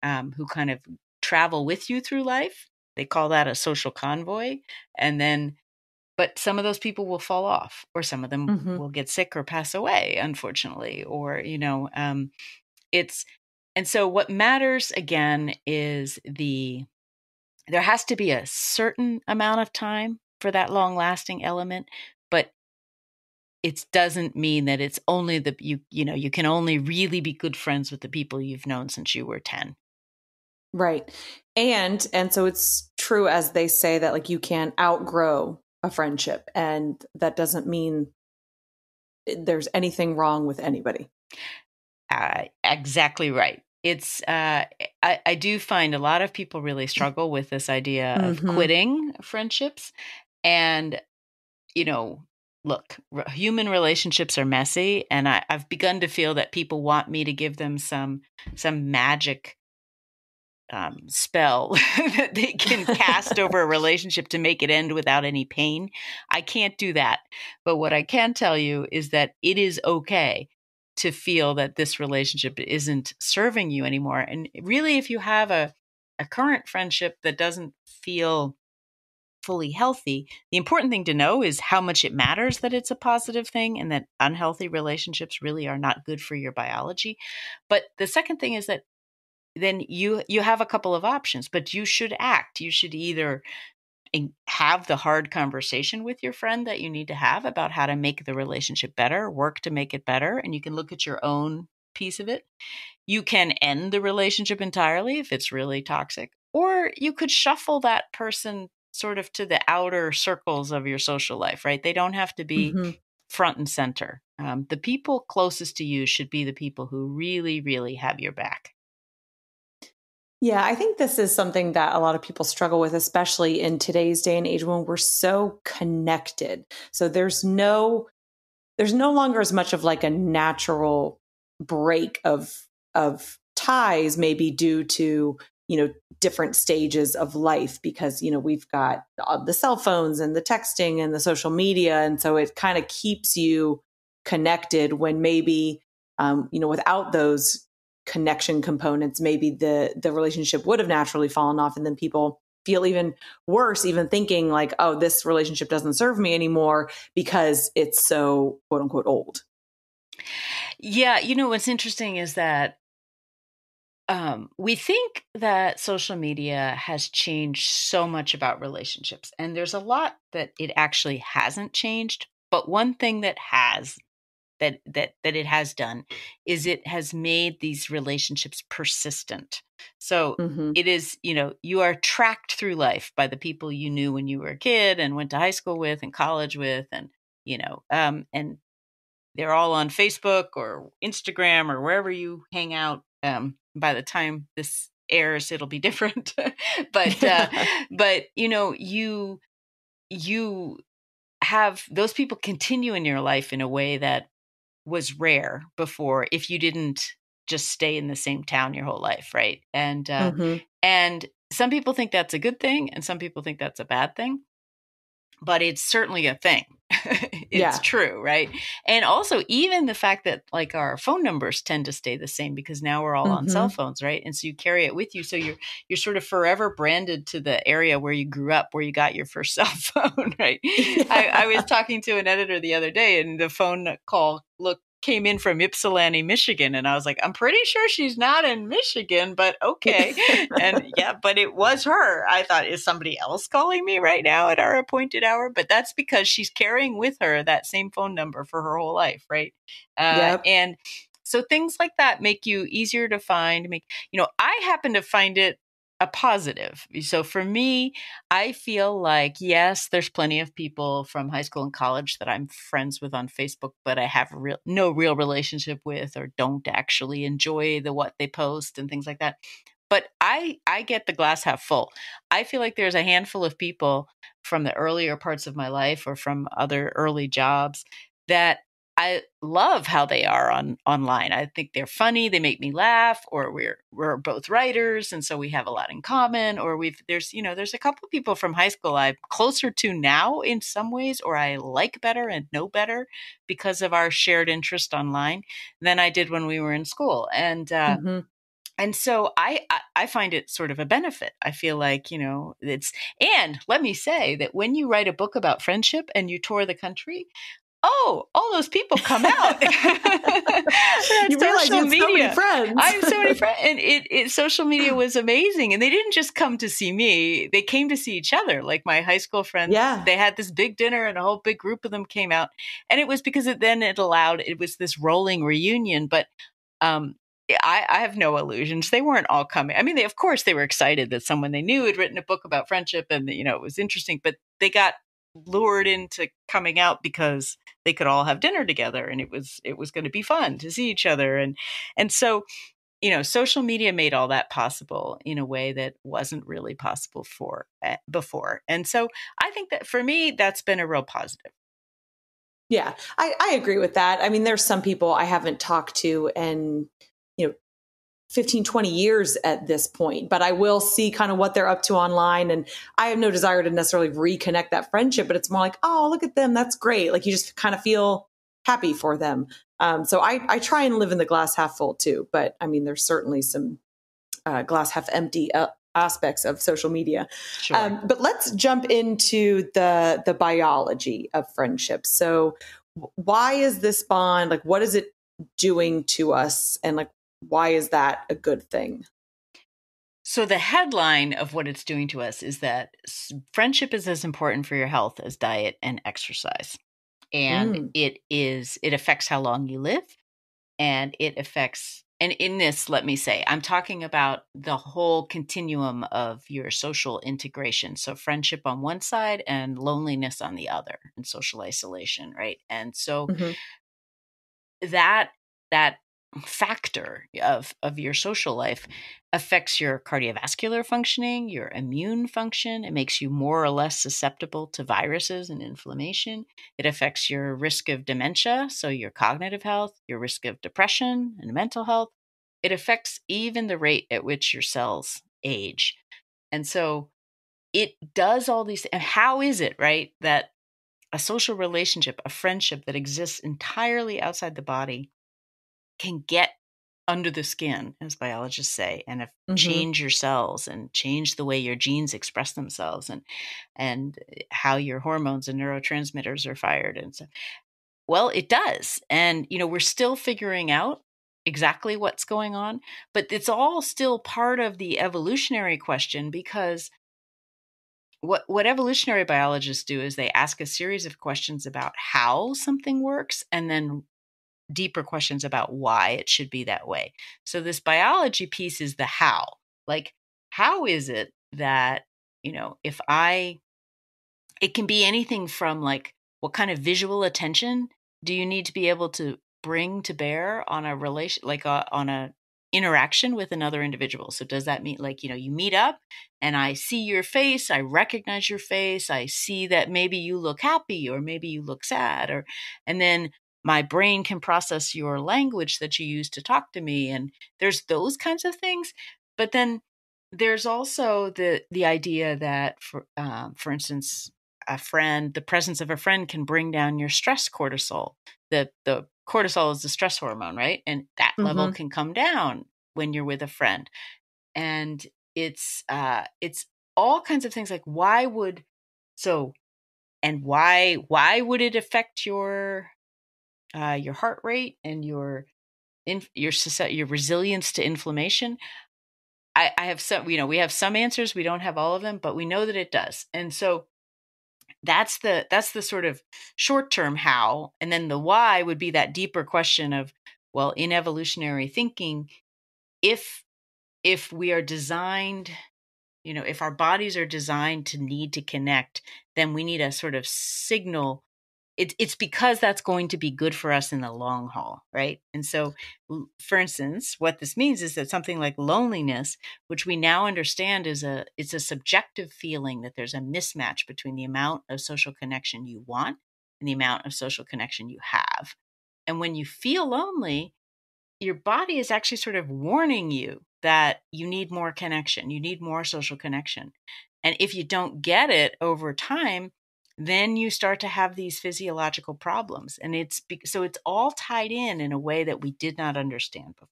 um who kind of travel with you through life they call that a social convoy and then but some of those people will fall off or some of them mm-hmm. will get sick or pass away unfortunately or you know um it's and so what matters again is the there has to be a certain amount of time for that long lasting element but it doesn't mean that it's only the you you know you can only really be good friends with the people you've known since you were 10 right and and so it's true as they say that like you can outgrow a friendship and that doesn't mean there's anything wrong with anybody. Uh, exactly right it's uh, I, I, do find a lot of people really struggle with this idea of mm-hmm. quitting friendships and you know look human relationships are messy and I, i've begun to feel that people want me to give them some some magic um, spell that they can cast over a relationship to make it end without any pain. I can't do that. But what I can tell you is that it is okay to feel that this relationship isn't serving you anymore. And really, if you have a, a current friendship that doesn't feel fully healthy, the important thing to know is how much it matters that it's a positive thing and that unhealthy relationships really are not good for your biology. But the second thing is that then you you have a couple of options but you should act you should either and have the hard conversation with your friend that you need to have about how to make the relationship better, work to make it better, and you can look at your own piece of it. You can end the relationship entirely if it's really toxic, or you could shuffle that person sort of to the outer circles of your social life, right? They don't have to be mm-hmm. front and center. Um, the people closest to you should be the people who really, really have your back. Yeah, I think this is something that a lot of people struggle with, especially in today's day and age when we're so connected. So there's no there's no longer as much of like a natural break of of ties maybe due to you know different stages of life because you know we've got the cell phones and the texting and the social media and so it kind of keeps you connected when maybe um, you know without those connection components maybe the the relationship would have naturally fallen off and then people feel even worse, even thinking like, oh, this relationship doesn't serve me anymore because it's so quote unquote old. Yeah, you know what's interesting is that um, we think that social media has changed so much about relationships, and there's a lot that it actually hasn't changed. But one thing that has that that that it has done is it has made these relationships persistent. So mm-hmm. it is, you know, you are tracked through life by the people you knew when you were a kid and went to high school with and college with, and you know, um, and they're all on Facebook or Instagram or wherever you hang out. Um, by the time this airs, it'll be different. but uh, but you know, you you have those people continue in your life in a way that was rare before if you didn't just stay in the same town your whole life right and uh, mm-hmm. and some people think that's a good thing and some people think that's a bad thing but it's certainly a thing. it's yeah. true, right? And also, even the fact that like our phone numbers tend to stay the same because now we're all mm-hmm. on cell mm-hmm. phones, right? And so you carry it with you, so you're you're sort of forever branded to the area where you grew up, where you got your first cell phone, right? Yeah. I, I was talking to an editor the other day, and the phone call looked came in from Ypsilanti, Michigan. And I was like, I'm pretty sure she's not in Michigan, but okay. and yeah, but it was her. I thought, is somebody else calling me right now at our appointed hour? But that's because she's carrying with her that same phone number for her whole life, right? Uh, yep. And so things like that make you easier to find. Make you know, I happen to find it a positive. So for me, I feel like, yes, there's plenty of people from high school and college that I'm friends with on Facebook, but I have real, no real relationship with or don't actually enjoy the what they post and things like that. But I I get the glass half full. I feel like there's a handful of people from the earlier parts of my life or from other early jobs that I love how they are on online. I think they're funny, they make me laugh, or we're we're both writers and so we have a lot in common or we've there's you know there's a couple of people from high school I'm closer to now in some ways or I like better and know better because of our shared interest online than I did when we were in school. And uh, mm-hmm and so I, I find it sort of a benefit. I feel like you know it's and let me say that when you write a book about friendship and you tour the country, oh, all those people come out. you realize you have media. so many friends. I have so many friends, and it, it social media was amazing. And they didn't just come to see me; they came to see each other. Like my high school friends, yeah. They had this big dinner, and a whole big group of them came out, and it was because it then it allowed it was this rolling reunion. But um, I, I, have no illusions. They weren't all coming. I mean, they, of course, they were excited that someone they knew had written a book about friendship, and you know it was interesting. But they got lured into coming out because they could all have dinner together and it was it was going to be fun to see each other. And and so you know social media made all that possible in a way that wasn't really possible for uh, before. And so i think that for me that's been a real positive. Yeah I, I agree with that. I mean there's some people i haven't talked to and 15 20 years at this point but i will see kind of what they're up to online. And i have no desire to necessarily reconnect that friendship but it's more like oh look at them. That's great. Like you just kind of feel happy for them. Um, so I, I try and live in the glass half full too but i mean there's certainly some uh, glass half empty uh, aspects of social media. Sure. um, but let's jump into the the biology of friendship. So why is this bond like what is it doing to us? And like why is that a good thing? So, the headline of what it's doing to us is that friendship is as important for your health as diet and exercise. And mm. it is, it affects how long you live and it affects, and in this, let me say, I'm talking about the whole continuum of your social integration. So, friendship on one side and loneliness on the other, and social isolation, right? And so, mm-hmm. that, that factor of of your social life affects your cardiovascular functioning, your immune function. It makes you more or less susceptible to viruses and inflammation. It affects your risk of dementia, so your cognitive health, your risk of depression and mental health. It affects even the rate at which your cells age. And so it does all these and how is it, right, that a social relationship, a friendship that exists entirely outside the body can get under the skin, as biologists say, and Mhm. change your cells and change the way your genes express themselves and and how your hormones and neurotransmitters are fired and so well, it does. And you know, we're still figuring out exactly what's going on, but it's all still part of the evolutionary question because what what evolutionary biologists do is they ask a series of questions about how something works and then deeper questions about why it should be that way. So this biology piece is the how. Like how is it that, you know, if I it can be anything from like what kind of visual attention do you need to be able to bring to bear on a relation like a, on a interaction with another individual so does that mean like you know you meet up and i see your face i recognize your face i see that maybe you look happy or maybe you look sad or and then my brain can process your language that you use to talk to me and there's those kinds of things but then there's also the the idea that for um, for instance a friend the presence of a friend can bring down your stress cortisol. The the cortisol is the stress hormone right? And that level Mhm. can come down when you're with a friend. And it's uh it's all kinds of things like why would so and why why would it affect your uh your heart rate and your in your your resilience to inflammation I, I have some you know we have some answers we don't have all of them but we know that it does. And so that's the that's the sort of short term how and then the why would be that deeper question of well in evolutionary thinking if if we are designed you know if our bodies are designed to need to connect then we need a sort of signal it, it's because that's going to be good for us in the long haul right and so for instance what this means is that something like loneliness which we now understand is a it's a subjective feeling that there's a mismatch between the amount of social connection you want and the amount of social connection you have and when you feel lonely your body is actually sort of warning you that you need more connection, you need more social connection. And if you don't get it over time, then you start to have these physiological problems. And it's so it's all tied in in a way that we did not understand before.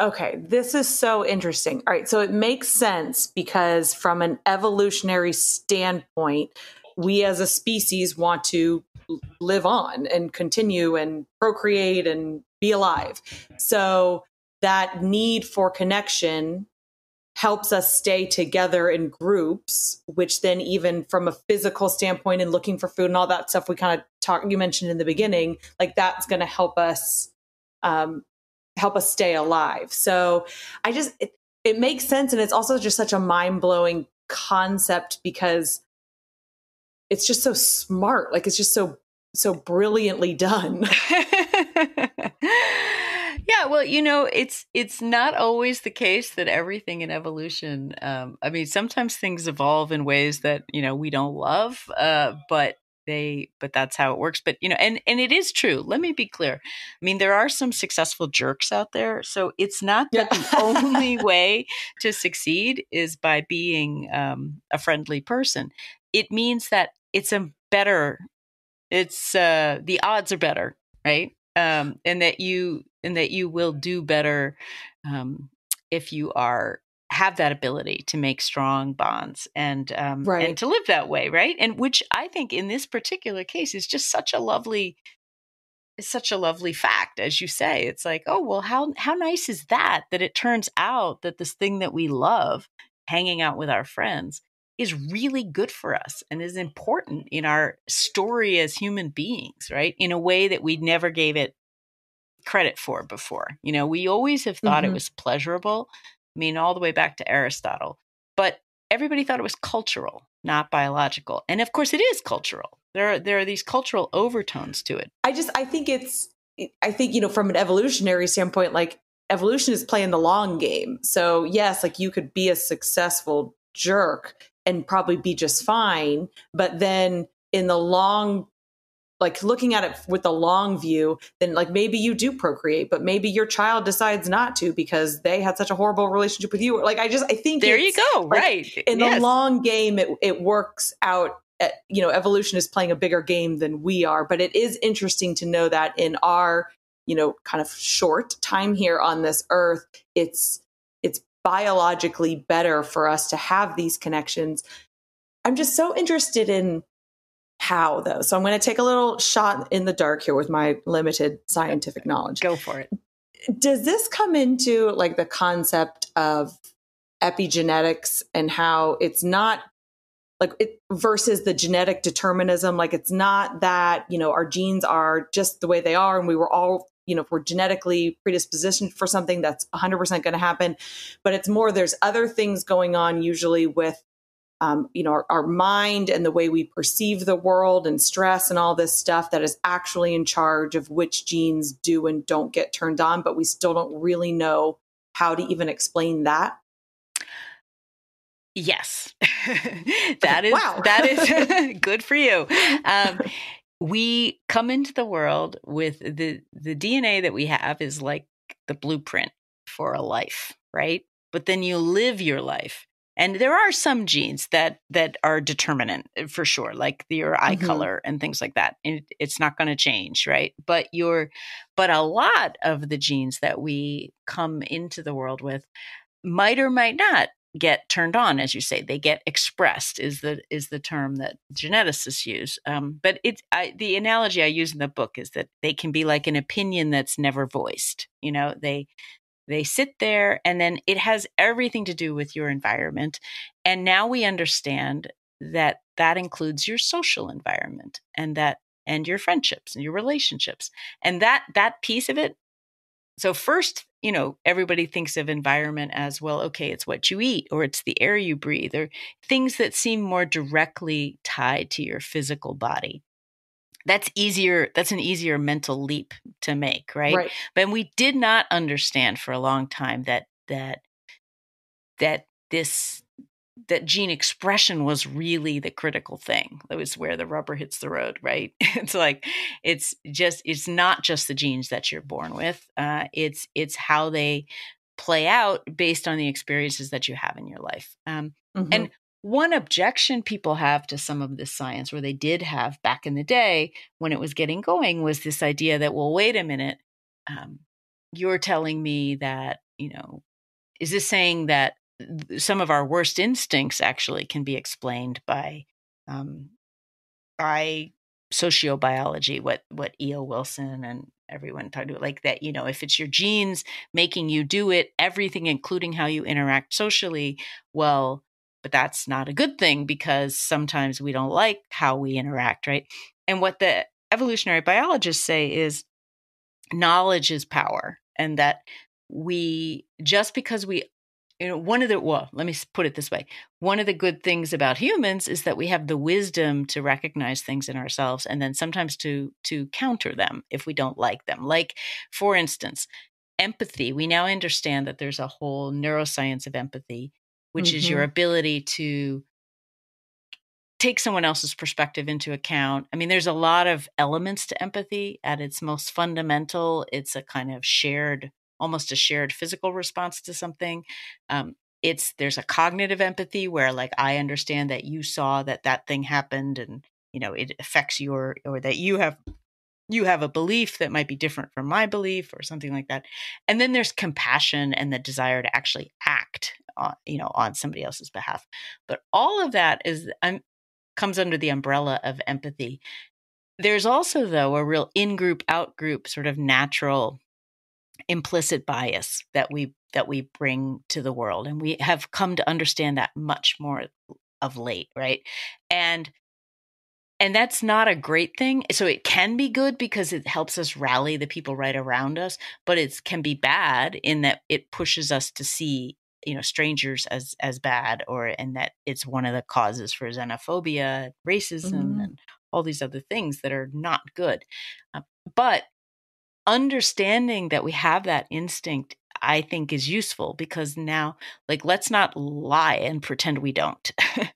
Okay, this is so interesting. All right, so it makes sense because from an evolutionary standpoint, we as a species want to live on and continue and procreate and be alive. So that need for connection helps us stay together in groups, which then even from a physical standpoint and looking for food and all that stuff we kind of talked you mentioned in the beginning, like that's going to help us um, help us stay alive. So I just it, it makes sense and it's also just such a mind-blowing concept because it's just so smart. Like it's just so so brilliantly done. you know it's it's not always the case that everything in evolution um i mean sometimes things evolve in ways that you know we don't love uh but they but that's how it works. But you know and and it is true. Let me be clear. I mean there are some successful jerks out there so it's not that Yeah. the only way to succeed is by being um a friendly person. It means that it's a better it's uh the odds are better right um and that you and that you will do better um if you are have that ability to make strong bonds and um Right. and to live that way right and which i think in this particular case is just such a lovely it's such a lovely fact as you say it's like oh well how how nice is that that it turns out that this thing that we love hanging out with our friends is really good for us and is important in our story as human beings right in a way that we never gave it credit for before you know we always have thought it Mhm. was pleasurable i mean all the way back to aristotle but everybody thought it was cultural not biological and of course it is cultural there are there are these cultural overtones to it I just I think it's I think you know from an evolutionary standpoint like evolution is playing the long game. So yes, like you could be a successful jerk and probably be just fine, but then in the long like looking at it with the long view, then like maybe you do procreate, but maybe your child decides not to because they had such a horrible relationship with you. Like I just I think there you go like, right in Yes. the long game it, it works out uh, you know evolution is playing a bigger game than we are but it is interesting to know that in our you know, kind of short time here on this earth, it's biologically better for us to have these connections. I'm just so interested in how though. So I'm going to take a little shot in the dark here with my limited scientific knowledge. Go for it. Does this come into like the concept of epigenetics and how it's not like it versus the genetic determinism like it's not that you know our genes are just the way they are and we were all you know if we're genetically predispositioned for something that's 100% going to happen but it's more there's other things going on usually with um, you know our, our mind and the way we perceive the world and stress and all this stuff that is actually in charge of which genes do and don't get turned on but we still don't really know how to even explain that Yes, that is wow. that is good for you. Um, we come into the world with the the DNA that we have is like the blueprint for a life, right? But then you live your life. And there are some genes that that are determinant uh, for sure, like your eye mm-hmm. color and things like that. It, it's not going to change, right? But your, but a lot of the genes that we come into the world with might or might not get turned on as you say they get expressed is the is the term that geneticists use um, but it's the analogy i use in the book is that they can be like an opinion that's never voiced you know they they sit there and then it has everything to do with your environment and now we understand that that includes your social environment and that and your friendships and your relationships and that that piece of it so first you know, everybody thinks of environment as well, okay, it's what you eat or it's the air you breathe or things that seem more directly tied to your physical body. That's easier, that's an easier mental leap to make, right? right. But we did not understand for a long time that that that this that gene expression was really the critical thing. That was where the rubber hits the road, right? it's like it's just it's not just the genes that you're born with. Uh, it's it's how they play out based on the experiences that you have in your life. Um, mm-hmm. And one objection people have to some of this science, or they did have back in the day when it was getting going, was this idea that well, wait a minute, um, you're telling me that you know, is this saying that some of our worst instincts actually can be explained by um, by sociobiology what what eo wilson and everyone talked about like that you know if it's your genes making you do it everything including how you interact socially well but that's not a good thing because sometimes we don't like how we interact right? And what the evolutionary biologists say is knowledge is power and that we just because we you know one of the well let me put it this way one of the good things about humans is that we have the wisdom to recognize things in ourselves and then sometimes to to counter them if we don't like them like for instance empathy we now understand that there's a whole neuroscience of empathy which mm-hmm. is your mm-hmm. ability to take someone else's perspective into account. I mean, there's a lot of elements to empathy at its most fundamental. It's a kind of shared almost a shared physical response to something. Um, it's there's a cognitive empathy where like I understand that you saw that that thing happened and you know it affects your or that you have you have a belief that might be different from my belief or something like that and then there's compassion and the desire to actually act on you know on somebody else's behalf but all of that is um, comes under the umbrella of empathy there's also though a real in group out group sort of natural implicit bias that we that we bring to the world and we have come to understand that much more of late right and and that's not a great thing so it can be good because it helps us rally the people right around us but it can be bad in that it pushes us to see you know strangers as as bad or and that it's one of the causes for xenophobia racism mm-hmm. and all these other things that are not good uh, but understanding that we have that instinct I think is useful because now, like, let's not lie and pretend we don't.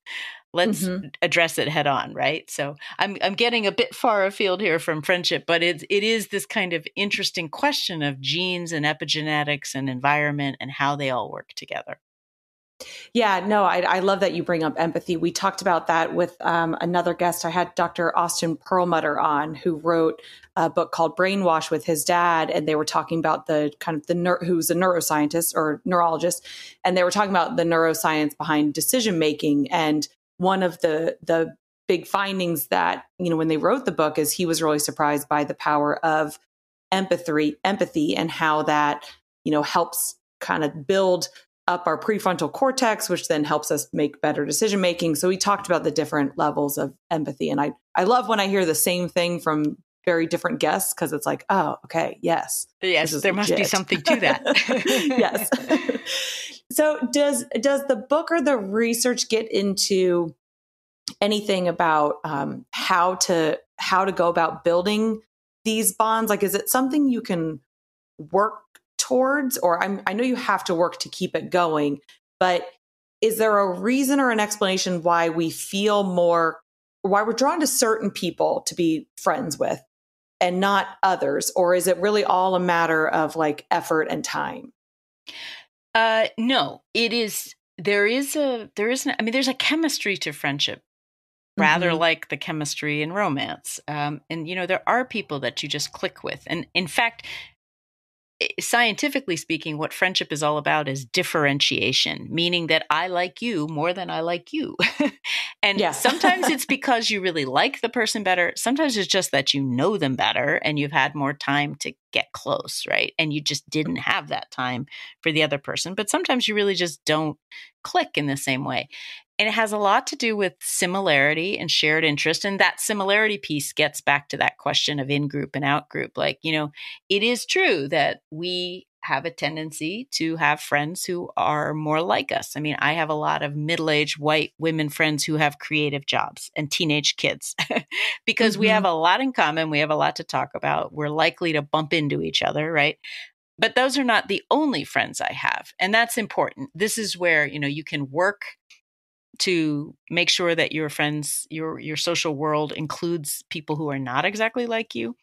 let's mm-hmm. address it head on, right? So I'm I'm getting a bit far afield here from friendship, but it's it is this kind of interesting question of genes and epigenetics and environment and how they all work together. Yeah, no, I, I, love that you bring up empathy. We talked about that with um, another guest. I had Dr. Austin Perlmutter on, who wrote a book called Brainwash with his dad, and they were talking about the kind of the neur- who's a neuroscientist or neurologist, and they were talking about the neuroscience behind decision making. And one of the the big findings that you know when they wrote the book is he was really surprised by the power of empathy, empathy, and how that you know helps kind of build up our prefrontal cortex, which then helps us make better decision making. So we talked about the different levels of empathy. And I, I love when I hear the same thing from very different guests because it's like, oh, okay, yes. Yes, there legit. must be something to that. yes. so does does the book or the research get into anything about um, how to how to go about building these bonds? Like, is it something you can work towards, or I'm, I know you have to work to keep it going, but is there a reason or an explanation why we feel more, why we're drawn to certain people to be friends with and not others? Or is it really all a matter of like effort and time? Uh, no, it is. There is a, there is, I mean, there's a chemistry to friendship rather mm-hmm. like the chemistry in romance. Um, and, you know, there are people that you just click with. And in fact, scientifically speaking, what friendship is all about is differentiation, meaning that I like you more than I like you. and yeah. sometimes it's because you really like the person better. Sometimes it's just that you know them better and you've had more time to get close, right? And you just didn't have that time for the other person. But sometimes you really just don't click in the same way. And it has a lot to do with similarity and shared interest. And that similarity piece gets back to that question of in group and out group. Like, you know, it is true that we have a tendency to have friends who are more like us. I mean, I have a lot of middle aged white women friends who have creative jobs and teenage kids because mm-hmm. we have mm-hmm. a lot in common. We have a lot to talk about. We're likely to bump into each other, right? But those are not the only friends I have. And that's important. This is where, you know, you can work to make sure that your friends your your social world includes people who are not exactly like you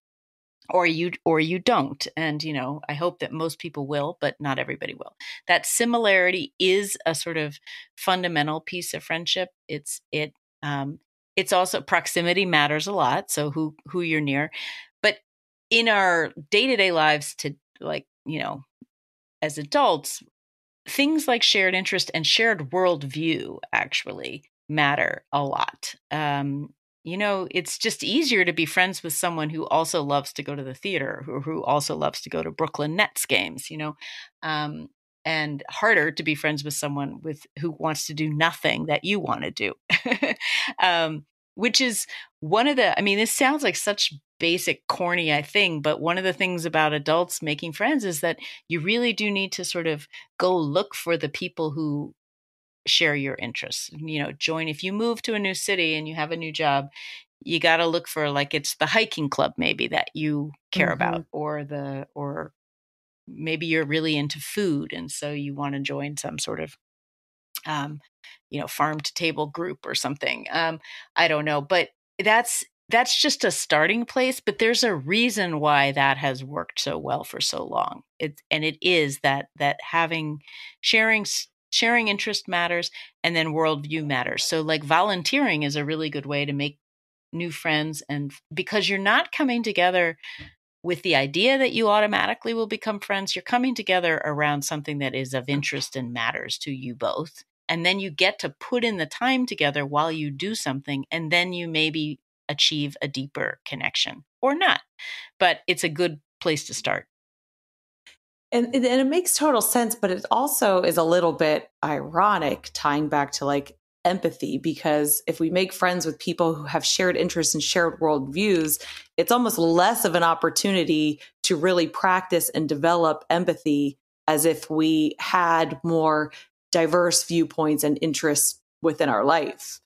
or you or you don't. And you know i hope that most people will but not everybody will. That similarity is a sort of fundamental piece of friendship. It's it um it's also proximity matters a lot so who who you're near. But in our day-to-day lives to like you know as adults things like shared interest and shared worldview actually matter a lot. Um, you know, it's just easier to be friends with someone who also loves to go to the theater, who, who also loves to go to Brooklyn Nets games, you know, um, and harder to be friends with someone with who wants to do nothing that you want to do. um, which is one of the, I mean, this sounds like such basic corny I thing but one of the things about adults making friends is that you really do need to sort of go look for the people who share your interests you know join if you move to a new city and you have a new job you got to look for like it's the hiking club maybe that you care mm-hmm. about or the or maybe you're really into food and so you want to join some sort of um you know farm to table group or something um i don't know but that's that's just a starting place but there's a reason why that has worked so well for so long. It, and it is that that having sharing sharing interest matters and then worldview matters. So like volunteering is a really good way to make new friends and because you're not coming together with the idea that you automatically will become friends you're coming together around something that is of interest and matters to you both and then you get to put in the time together while you do something and then you maybe achieve a deeper connection or not. But it's a good place to start. And, and it makes total sense, but it also is a little bit ironic tying back to like empathy because if we make friends with people who have shared interests and shared worldviews, it's almost less of an opportunity to really practice and develop empathy as if we had more diverse viewpoints and interests within our life.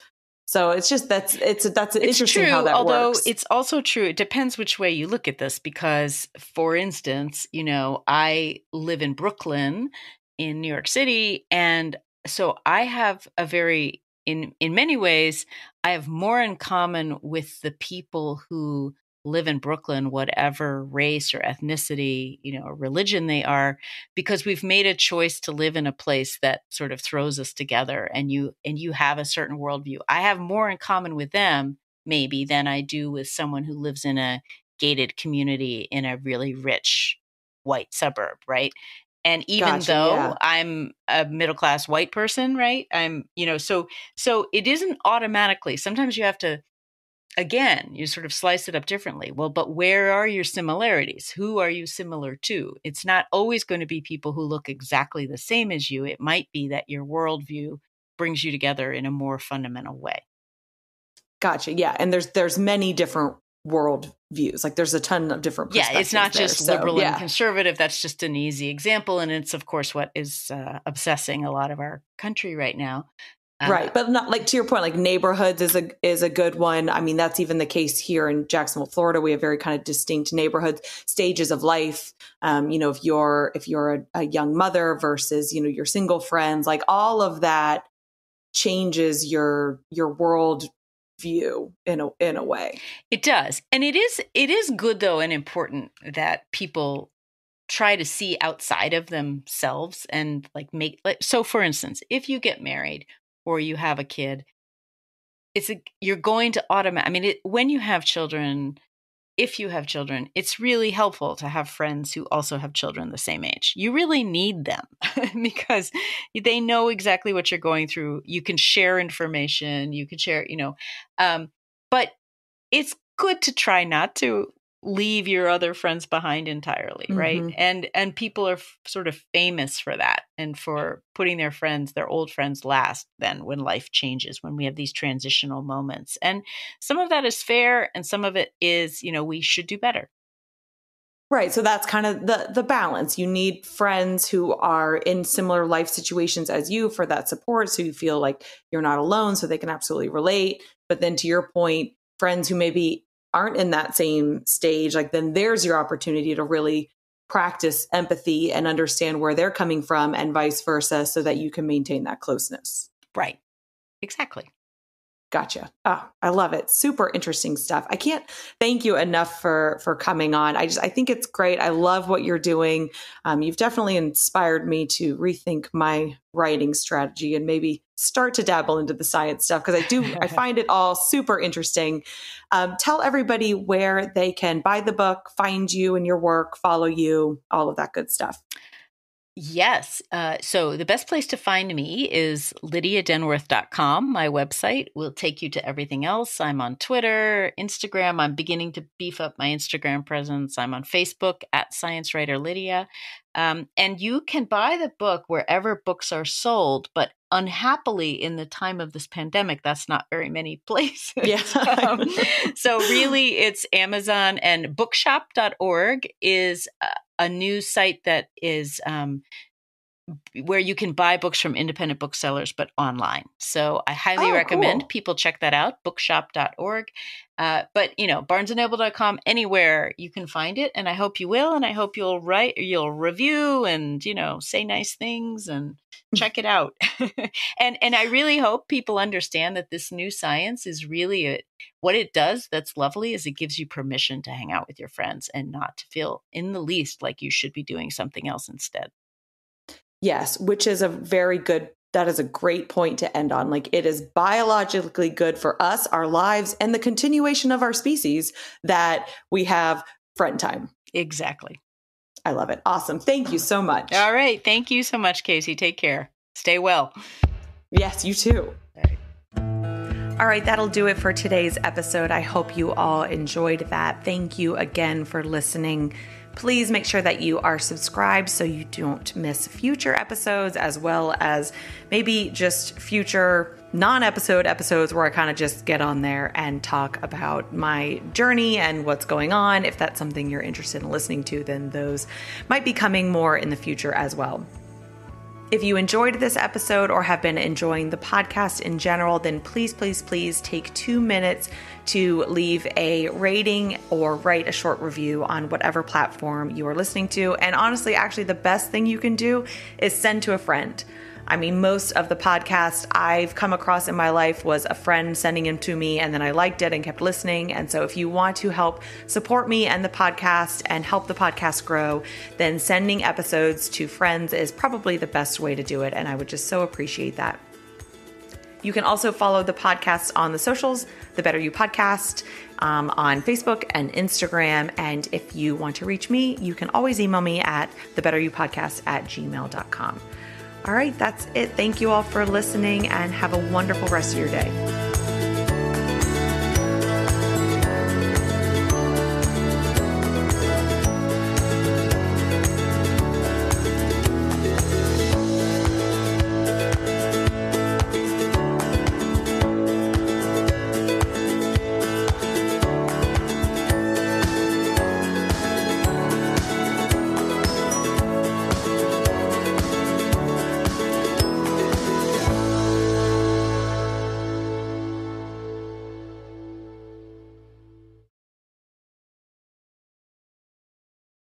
So it's just that's it's that's it's interesting true, how that although works. it's also true. It depends which way you look at this because, for instance, you know, I live in Brooklyn, in New York City, and so I have a very in in many ways I have more in common with the people who live in Brooklyn, whatever race or ethnicity, you know, or religion they are, because we've made a choice to live in a place that sort of throws us together and you and you have a certain worldview. I have more in common with them, maybe, than I do with someone who lives in a gated community in a really rich white suburb, right? And even Gotcha, though yeah. I'm a middle class white person, right? I'm, you know, so so it isn't automatically. Sometimes you have to again, you sort of slice it up differently. Well, but where are your similarities? Who are you similar to? It's not always going to be people who look exactly the same as you. It might be that your worldview brings you together in a more fundamental way. Gotcha. Yeah, and there's there's many different world views. Like there's a ton of different. Yeah, it's not perspectives just. So, liberal yeah. and conservative. That's just an easy example, and it's of course what is uh, obsessing a lot of our country right now. Uh, right but not like to your point like neighborhoods is a is a good one. I mean that's even the case here in jacksonville florida. We have very kind of distinct neighborhoods stages of life. Um, you know if you're if you're a, a young mother versus you know your single friends like all of that changes your your world view in a in a way. It does. And it is it is good though and important that people try to see outside of themselves and like make like so for instance, if you get married or you have a kid, it's a you're going to automatic I mean it, when you have children if you have children, it's really helpful to have friends who also have children the same age. You really need them because they know exactly what you're going through. You can share information, you can share, you know, um, but it's good to try not to leave your other friends behind entirely right Mhm. and and people are f- sort of famous for that and for putting their friends their old friends last then when life changes when we have these transitional moments and some of that is fair and some of it is you know we should do better Right. So that's kind of the the balance. You need friends who are in similar life situations as you for that support so you feel like you're not alone so they can absolutely relate. But then to your point, friends who maybe aren't in that same stage, like then there's your opportunity to really practice empathy and understand where they're coming from and vice versa so that you can maintain that closeness. right exactly Gotcha. Oh, I love it. Super interesting stuff. I can't thank you enough for for coming on. I just I think it's great. I love what you're doing. Um, you've definitely inspired me to rethink my writing strategy and maybe start to dabble into the science stuff because I do I find it all super interesting. Um, tell everybody where they can buy the book, find you and your work, follow you, all of that good stuff. Yes. Uh, so the best place to find me is lydiadenworth.com. My website will take you to everything else. I'm on Twitter, Instagram. I'm beginning to beef up my Instagram presence. I'm on Facebook at Science Writer Lydia. Um, and you can buy the book wherever books are sold, but unhappily, in the time of this pandemic, that's not very many places. Yeah. Um, so really, it's Amazon and bookshop.org is a, new site that is um, where you can buy books from independent booksellers, but online. So I highly Oh, recommend cool. people check that out, bookshop.org. Uh, but you know, barnesandnoble.com, anywhere you can find it. And I hope you will. And I hope you'll write, you'll review and, you know, say nice things and check it out. and, and I really hope people understand that this new science is really a, what it does that's lovely is it gives you permission to hang out with your friends and not to feel in the least like you should be doing something else instead. Yes, which is a very good that is a great point to end on. Like it is biologically good for us, our lives, and the continuation of our species that we have front time. Exactly. I love it. Awesome. Thank you so much. All right. Thank you so much, Kacie. Take care. Stay well. Yes, you too. All All right, that'll do it for today's episode. I hope you all enjoyed that. Thank you again for listening. Please make sure that you are subscribed so you don't miss future episodes, as well as maybe just future non episode episodes where I kind of just get on there and talk about my journey and what's going on. If that's something you're interested in listening to, then those might be coming more in the future as well. If you enjoyed this episode or have been enjoying the podcast in general, then please, please, please take two minutes to leave a rating or write a short review on whatever platform you are listening to. And honestly, actually, the best thing you can do is send to a friend. I mean, most of the podcast I've come across in my life was a friend sending them to me, and then I liked it and kept listening. And so, if you want to help support me and the podcast and help the podcast grow, then sending episodes to friends is probably the best way to do it. And I would just so appreciate that. You can also follow the podcast on the socials, the Better You Podcast, um, on Facebook and Instagram. And if you want to reach me, you can always email me at thebetteryoupodcast at gmail.com. All right, that's it. Thank you all for listening and have a wonderful rest of your day.